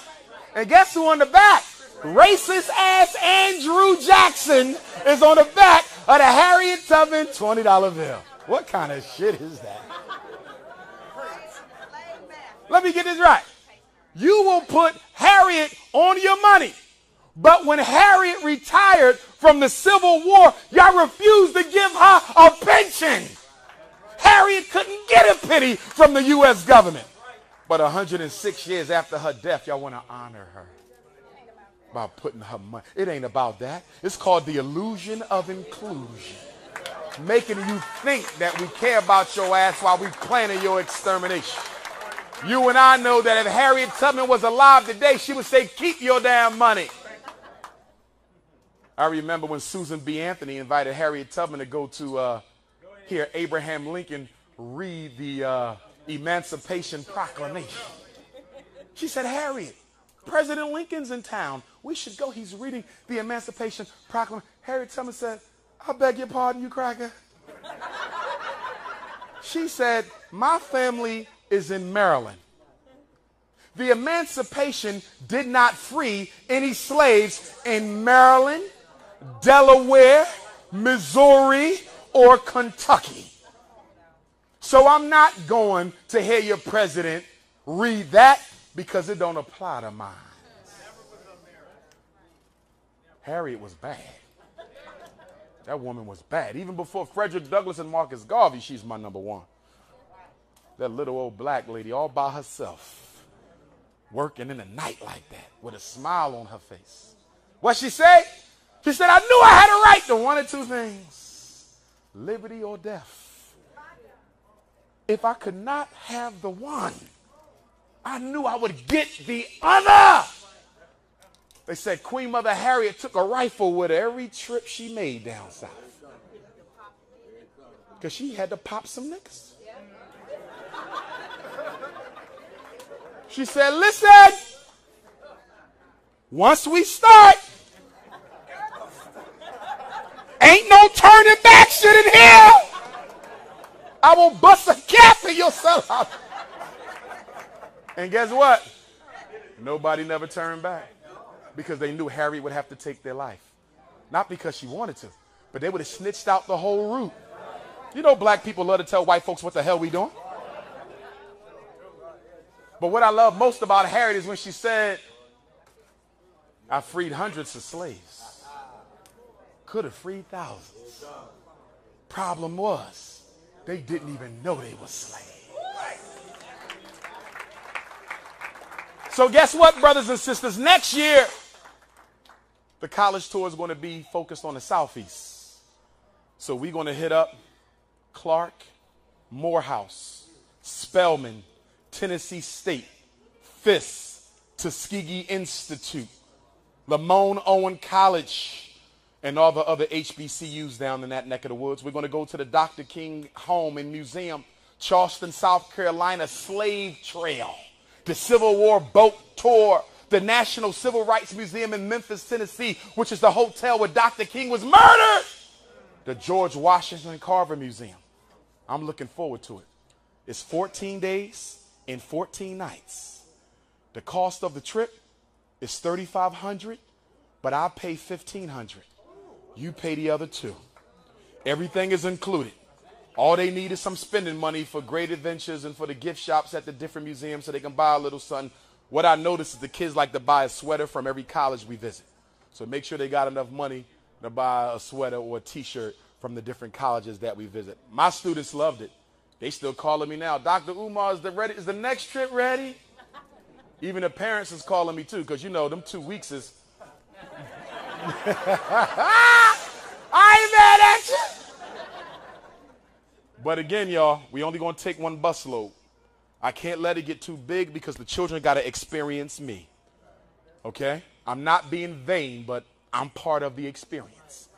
And guess who on the back? Racist ass Andrew Jackson is on the back of the Harriet Tubman $20 bill. What kind of shit is that? Let me get this right. You will put Harriet on your money. But when Harriet retired from the Civil War, y'all refused to give her a pension. Harriet couldn't get a penny from the U.S. government. But 106 years after her death, y'all want to honor her by putting her money. It ain't about that. It's called the illusion of inclusion. Making you think that we care about your ass while we planning your extermination. You and I know that if Harriet Tubman was alive today, she would say, keep your damn money. I remember when Susan B. Anthony invited Harriet Tubman to go to uh, hear Abraham Lincoln read the uh, Emancipation Proclamation. She said, Harriet, President Lincoln's in town. We should go. He's reading the Emancipation Proclamation. Harriet Tubman said, I beg your pardon, you cracker. she said, My family is in Maryland. The emancipation did not free any slaves in Maryland, Delaware, Missouri, or Kentucky. So I'm not going to hear your president read that because it don't apply to mine. Harriet was bad. That woman was bad. Even before Frederick Douglass and Marcus Garvey, she's my number one. That little old black lady all by herself, working in the night like that with a smile on her face. What she say? She said, I knew I had a right to one or two things liberty or death. if I could not have the one, I knew I would get the other. They said Queen Mother Harriet took a rifle with her every trip she made down south. Because she had to pop some niggas. She said, listen, once we start, ain't no turning back shit in here. I will bust a cap in your cell And guess what? Nobody never turned back because they knew Harry would have to take their life. Not because she wanted to, but they would have snitched out the whole route. You know, black people love to tell white folks what the hell we doing. But what I love most about Harriet is when she said, I freed hundreds of slaves. Could have freed thousands. Problem was, they didn't even know they were slaves. So guess what, brothers and sisters? Next year, the college tour is going to be focused on the Southeast. So we're going to hit up Clark, Morehouse, Spelman, Tennessee State, Fisk, Tuskegee Institute, LeMoyne-Owen College, and all the other HBCUs down in that neck of the woods. We're going to go to the Dr. King Home and Museum, Charleston, South Carolina, Slave Trail, the Civil War Boat Tour, the National Civil Rights Museum in Memphis, Tennessee, which is the hotel where Dr. King was murdered, the George Washington Carver Museum. I'm looking forward to it. It's 14 days and 14 nights. The cost of the trip is 3500 but I pay 1500 You pay the other two. Everything is included. All they need is some spending money for great adventures and for the gift shops at the different museums so they can buy a little something. What I notice is the kids like to buy a sweater from every college we visit. So make sure they got enough money to buy a sweater or a t-shirt from the different colleges that we visit. My students loved it. They still calling me now. Dr. Umar, is the, ready, is the next trip ready? Even the parents is calling me too, because you know them two weeks is. I ain't mad at you. But again, y'all, we only gonna take one busload. I can't let it get too big because the children gotta experience me. Okay? I'm not being vain, but I'm part of the experience.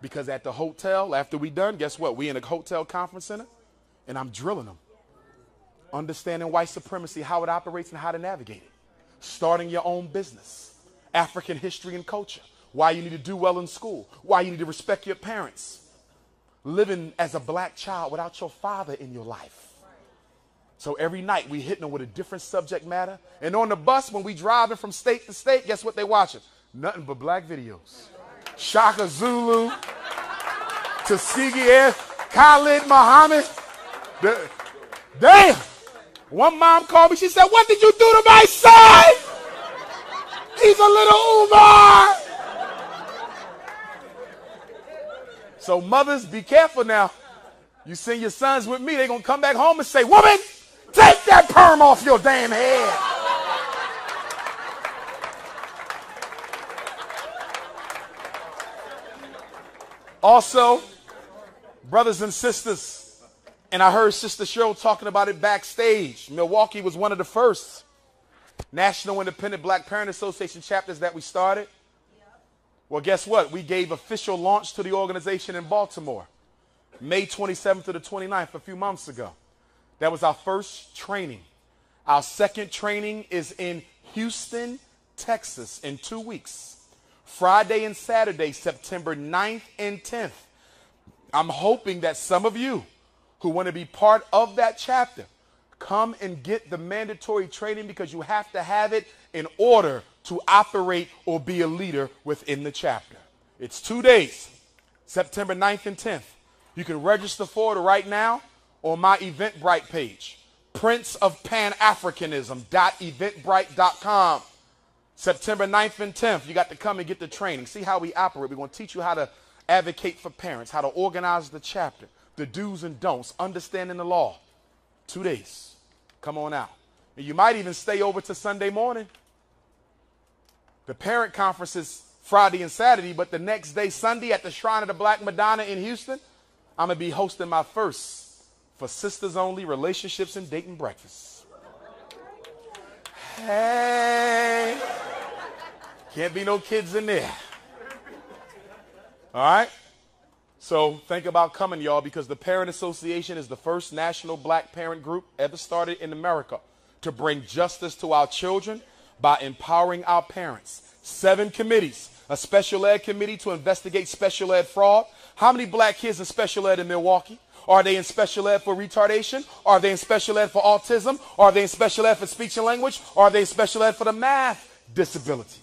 Because at the hotel, after we done, guess what? We in a hotel conference center, and I'm drilling them understanding white supremacy, how it operates, and how to navigate it. Starting your own business, African history and culture, why you need to do well in school, why you need to respect your parents, living as a black child without your father in your life. So every night we hitting them with a different subject matter. And on the bus, when we driving from state to state, guess what they watching? Nothing but black videos. Shaka Zulu, Tuskegee, Khalid Muhammad. The, damn! One mom called me. She said, What did you do to my son? He's a little Umar. So, mothers, be careful now. You send your sons with me, they're going to come back home and say, Woman, take that perm off your damn head. Also, brothers and sisters, and I heard Sister Cheryl talking about it backstage. Milwaukee was one of the first National Independent Black Parent Association chapters that we started. Well, guess what? We gave official launch to the organization in Baltimore, May 27th to the 29th, a few months ago. That was our first training. Our second training is in Houston, Texas, in two weeks. Friday and Saturday, September 9th and 10th. I'm hoping that some of you who want to be part of that chapter, come and get the mandatory training because you have to have it in order to operate or be a leader within the chapter. It's two days, September 9th and 10th. You can register for it right now on my Eventbrite page, Prince of Pan Africanism.eventbrite.com. September 9th and 10th, you got to come and get the training. See how we operate. We're going to teach you how to advocate for parents, how to organize the chapter, the do's and don'ts, understanding the law. Two days. Come on out. And you might even stay over to Sunday morning. The parent conference is Friday and Saturday, but the next day, Sunday, at the Shrine of the Black Madonna in Houston, I'm going to be hosting my first for sisters only relationships and dating breakfast. Hey. Can't be no kids in there. All right? So think about coming, y'all, because the Parent Association is the first national black parent group ever started in America to bring justice to our children by empowering our parents. Seven committees, a special ed committee to investigate special ed fraud. How many black kids in special ed in Milwaukee? Are they in special ed for retardation? Are they in special ed for autism? Are they in special ed for speech and language? Are they in special ed for the math disability?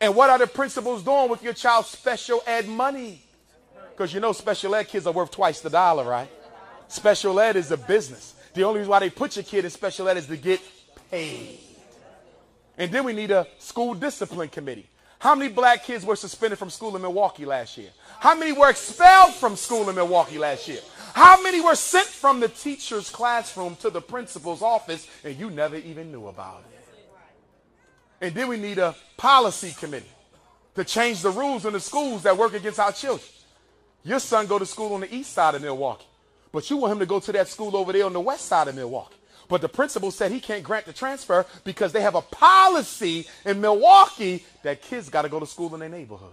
And what are the principals doing with your child's special ed money? Because you know special ed kids are worth twice the dollar, right? Special ed is a business. The only reason why they put your kid in special ed is to get paid. And then we need a school discipline committee. How many black kids were suspended from school in Milwaukee last year? How many were expelled from school in Milwaukee last year? How many were sent from the teacher's classroom to the principal's office and you never even knew about it? And then we need a policy committee to change the rules in the schools that work against our children. Your son go to school on the east side of Milwaukee, but you want him to go to that school over there on the west side of Milwaukee. But the principal said he can't grant the transfer because they have a policy in Milwaukee that kids got to go to school in their neighborhood.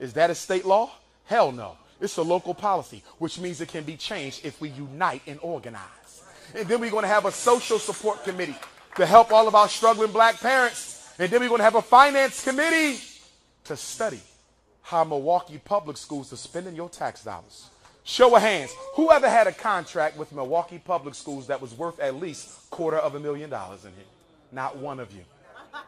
Is that a state law? Hell no. It's a local policy, which means it can be changed if we unite and organize. And then we're going to have a social support committee to help all of our struggling black parents and then we're going to have a finance committee to study how Milwaukee public schools are spending your tax dollars. Show of hands. Whoever had a contract with Milwaukee public schools that was worth at least quarter of a million dollars in here? Not one of you.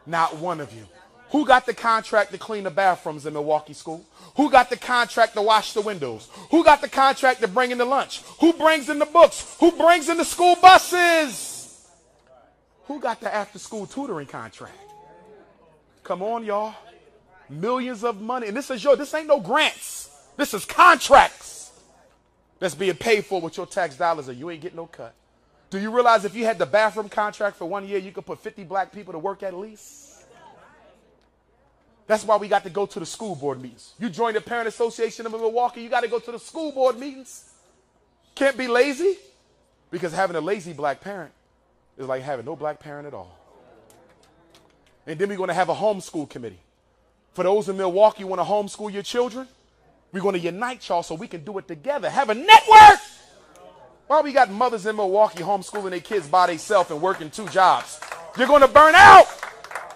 Not one of you. Who got the contract to clean the bathrooms in Milwaukee school? Who got the contract to wash the windows? Who got the contract to bring in the lunch? Who brings in the books? Who brings in the school buses? Who got the after school tutoring contract? Come on, y'all. Millions of money. And this is your, this ain't no grants. This is contracts that's being paid for with your tax dollars, and you ain't getting no cut. Do you realize if you had the bathroom contract for one year, you could put 50 black people to work at least? That's why we got to go to the school board meetings. You join the Parent Association of Milwaukee, you got to go to the school board meetings. Can't be lazy because having a lazy black parent is like having no black parent at all. And then we're going to have a homeschool committee. For those in Milwaukee who want to homeschool your children, we're going to unite y'all so we can do it together. Have a network. Why we got mothers in Milwaukee homeschooling their kids by themselves and working two jobs? You're going to burn out.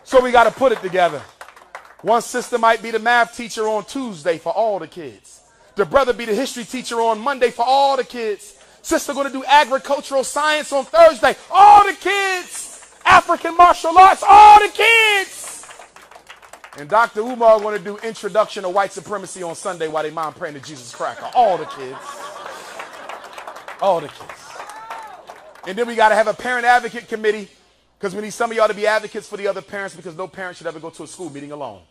So we got to put it together. One sister might be the math teacher on Tuesday for all the kids. The brother be the history teacher on Monday for all the kids. Sister going to do agricultural science on Thursday. All the kids. African martial arts, all the kids. And Dr. Umar going to do introduction to white supremacy on Sunday while they mom praying to Jesus Cracker. All the kids. All the kids. And then we got to have a parent advocate committee because we need some of y'all to be advocates for the other parents because no parent should ever go to a school meeting alone.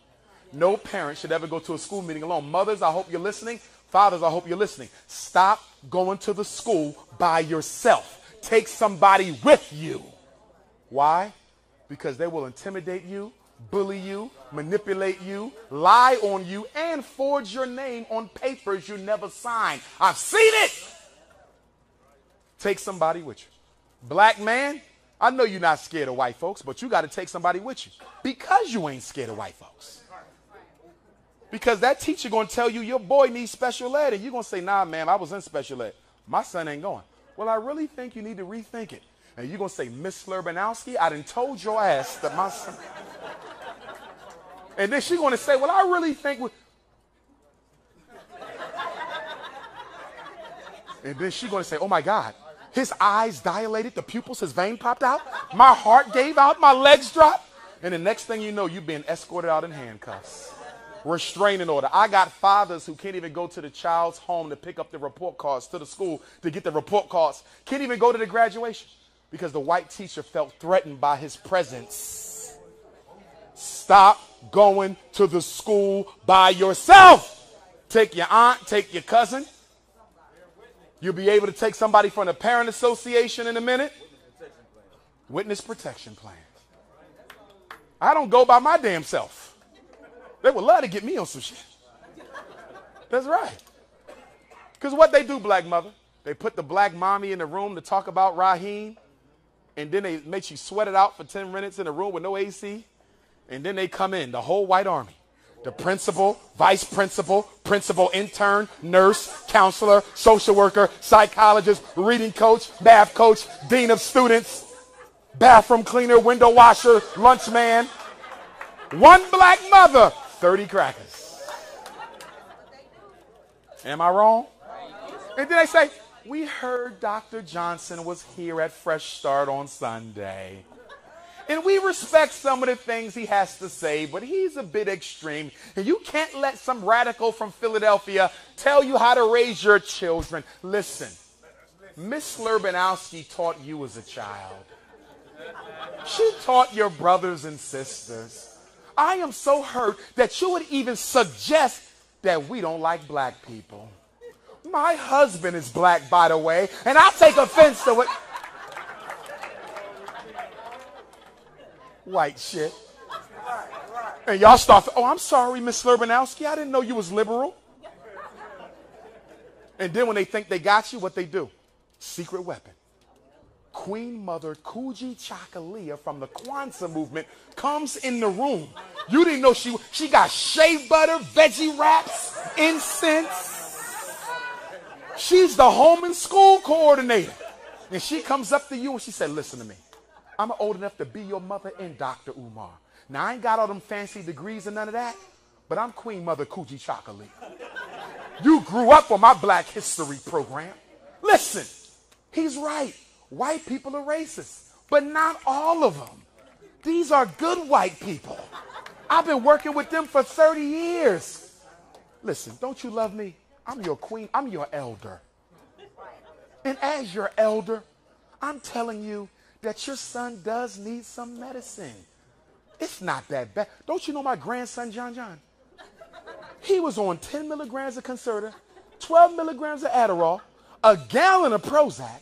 No parent should ever go to a school meeting alone. Mothers, I hope you're listening. Fathers, I hope you're listening. Stop going to the school by yourself. Take somebody with you. Why? Because they will intimidate you, bully you, manipulate you, lie on you, and forge your name on papers you never signed. I've seen it. Take somebody with you. Black man, I know you're not scared of white folks, but you got to take somebody with you because you ain't scared of white folks. Because that teacher going to tell you your boy needs special ed, and you're going to say, nah, man, I was in special ed. My son ain't going. Well, I really think you need to rethink it. And you're going to say, Miss Slurbanowski, I done told your ass that my son. And then she's going to say, well, I really think. We... and then she's going to say, oh my God, his eyes dilated, the pupils, his vein popped out, my heart gave out, my legs dropped. And the next thing you know, you've been escorted out in handcuffs. Restraining order. I got fathers who can't even go to the child's home to pick up the report cards to the school to get the report cards. Can't even go to the graduation because the white teacher felt threatened by his presence. Stop going to the school by yourself. Take your aunt, take your cousin. You'll be able to take somebody from the parent association in a minute. Witness protection plan. I don't go by my damn self. They would love to get me on some shit. That's right. Because what they do, black mother, They put the black mommy in the room to talk about Raheem, and then they make you sweat it out for 10 minutes in a room with no AC, and then they come in, the whole white army. The principal, vice principal, principal intern, nurse, counselor, social worker, psychologist, reading coach, math coach, dean of students, bathroom cleaner, window washer, lunch man. One black mother, 30 crackers. Am I wrong? And then they say, we heard Dr. Johnson was here at Fresh Start on Sunday. And we respect some of the things he has to say, but he's a bit extreme. And you can't let some radical from Philadelphia tell you how to raise your children. Listen, Miss Slurbanowski taught you as a child. She taught your brothers and sisters. I am so hurt that you would even suggest that we don't like black people. My husband is black, by the way, and I take offense to it. White shit. And y'all start, oh, I'm sorry, Miss Slurbanowski. I didn't know you was liberal. And then when they think they got you, what they do? Secret weapon. Queen Mother Kujichagulia from the Kwanzaa movement comes in the room. You didn't know she she got shea butter, veggie wraps, incense. She's the home and school coordinator. And she comes up to you and she said, listen to me. I'm old enough to be your mother and Dr. Umar. Now, I ain't got all them fancy degrees and none of that, but I'm Queen Mother Kujichagulia. You grew up on my black history program. Listen, he's right. White people are racist, but not all of them. These are good white people. I've been working with them for 30 years. Listen, don't you love me? I'm your queen. I'm your elder. And as your elder, I'm telling you that your son does need some medicine. It's not that bad. Don't you know my grandson, John John? He was on 10 milligrams of Concerta, 12 milligrams of Adderall, a gallon of Prozac,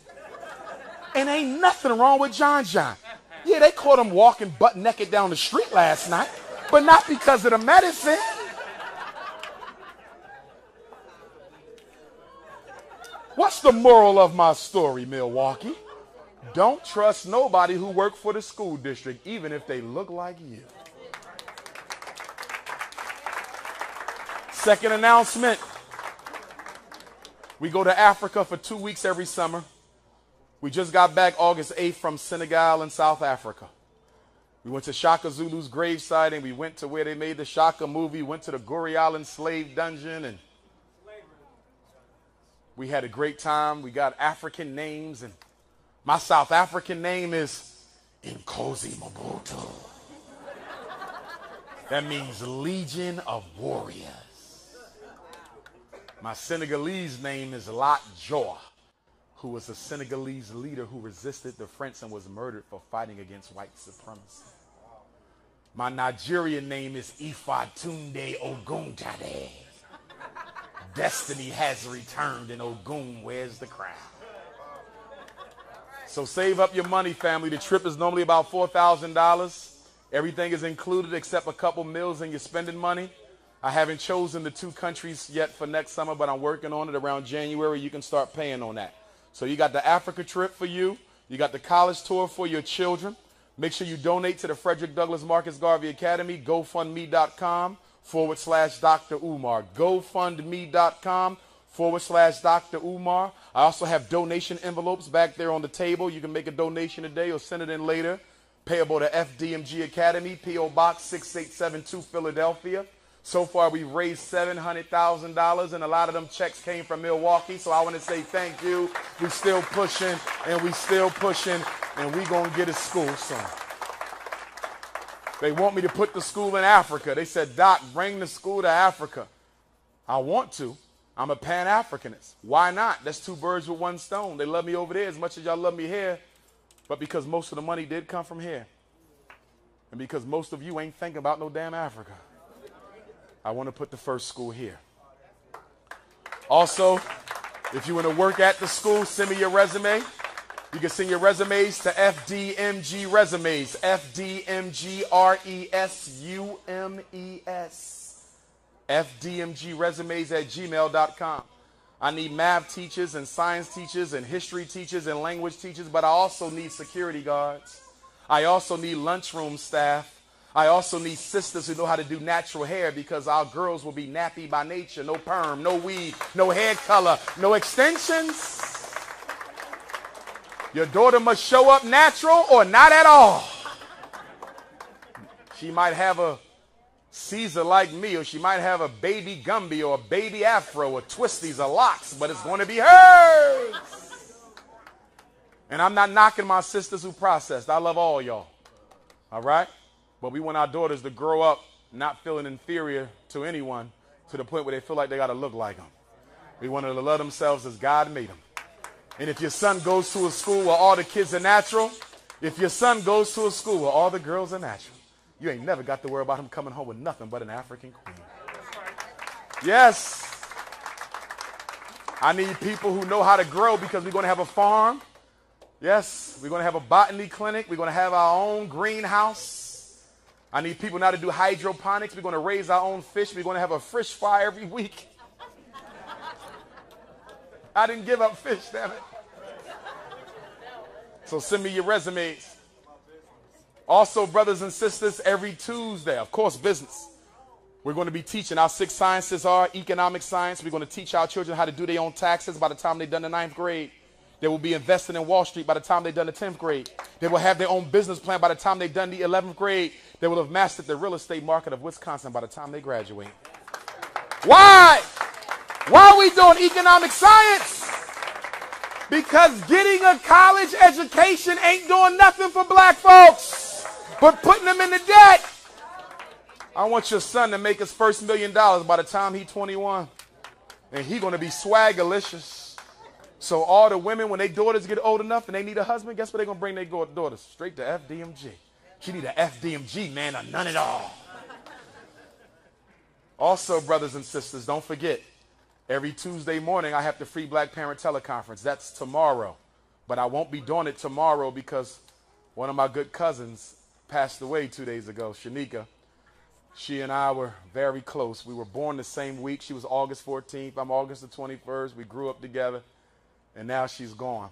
and ain't nothing wrong with John John. Yeah, they caught him walking butt naked down the street last night, but not because of the medicine. What's the moral of my story, Milwaukee? Don't trust nobody who work for the school district, even if they look like you. Second announcement. We go to Africa for two weeks every summer. We just got back August 8th from Senegal and South Africa. We went to Shaka Zulu's gravesite and we went to where they made the Shaka movie, went to the Gorée Island slave dungeon and we had a great time. We got African names, and my South African name is Nkosi Mobutu. That means Legion of Warriors. My Senegalese name is Lat Dior, who was a Senegalese leader who resisted the French and was murdered for fighting against white supremacy. My Nigerian name is Ifatunde Oguntade. Destiny has returned, and Ogun, wears the crown? So save up your money, family. The trip is normally about $4,000. Everything is included except a couple meals and your spending money. I haven't chosen the two countries yet for next summer, but I'm working on it around January. You can start paying on that. So you got the Africa trip for you. You got the college tour for your children. Make sure you donate to the Frederick Douglass Marcus Garvey Academy, GoFundMe.com forward slash Dr. Umar. GoFundMe.com forward slash Dr. Umar. I also have donation envelopes back there on the table. You can make a donation today or send it in later. Payable to FDMG Academy, P.O. Box 6872, Philadelphia. So far, we've raised $700,000, and a lot of them checks came from Milwaukee. So I want to say thank you. We're still pushing, and we still pushing, and we going to get a school soon. They want me to put the school in Africa. They said, Doc, bring the school to Africa. I want to. I'm a Pan Africanist. Why not? That's two birds with one stone. They love me over there as much as y'all love me here. But because most of the money did come from here, and because most of you ain't thinking about no damn Africa, I want to put the first school here. Also, if you want to work at the school, send me your resume. You can send your resumes to FDMG Resumes, FDMG R E S U M E S, FDMG Resumes at gmail.com. I need math teachers and science teachers and history teachers and language teachers, but I also need security guards. I also need lunchroom staff. I also need sisters who know how to do natural hair because our girls will be nappy by nature. No perm, no weave, no hair color, no extensions. Your daughter must show up natural or not at all. She might have a Caesar like me, or she might have a baby Gumby or a baby Afro or twisties or locks, but it's going to be hers. And I'm not knocking my sisters who processed. I love all y'all. All right? But we want our daughters to grow up not feeling inferior to anyone to the point where they feel like they got to look like them. We want them to love themselves as God made them. And if your son goes to a school where all the kids are natural, if your son goes to a school where all the girls are natural, you ain't never got to worry about him coming home with nothing but an African queen. Yes. I need people who know how to grow because we're going to have a farm. Yes, we're going to have a botany clinic. We're going to have our own greenhouse. I need people now to do hydroponics. We're going to raise our own fish. We're going to have a fish fry every week. I didn't give up fish, damn it. So send me your resumes. Also, brothers and sisters, every Tuesday, of course, business. We're going to be teaching. Our six sciences are economic science. We're going to teach our children how to do their own taxes by the time they've done the ninth grade. They will be investing in Wall Street by the time they've done the 10th grade. They will have their own business plan by the time they've done the 11th grade. They will have mastered the real estate market of Wisconsin by the time they graduate. Why? Why are we doing economic science? Because getting a college education ain't doing nothing for black folks but putting them in the debt. I want your son to make his first million dollars by the time he's 21. And he's going to be swaggerlicious. So all the women, when their daughters get old enough and they need a husband, guess what they're going to bring their daughters? Straight to FDMG. She need a FDMG, man, or none at all. Also, brothers and sisters, don't forget, every Tuesday morning I have the free black parent teleconference. That's tomorrow. But I won't be doing it tomorrow because one of my good cousins passed away two days ago, Shanika. She and I were very close. We were born the same week. She was August 14th. I'm August the 21st. We grew up together, and now she's gone.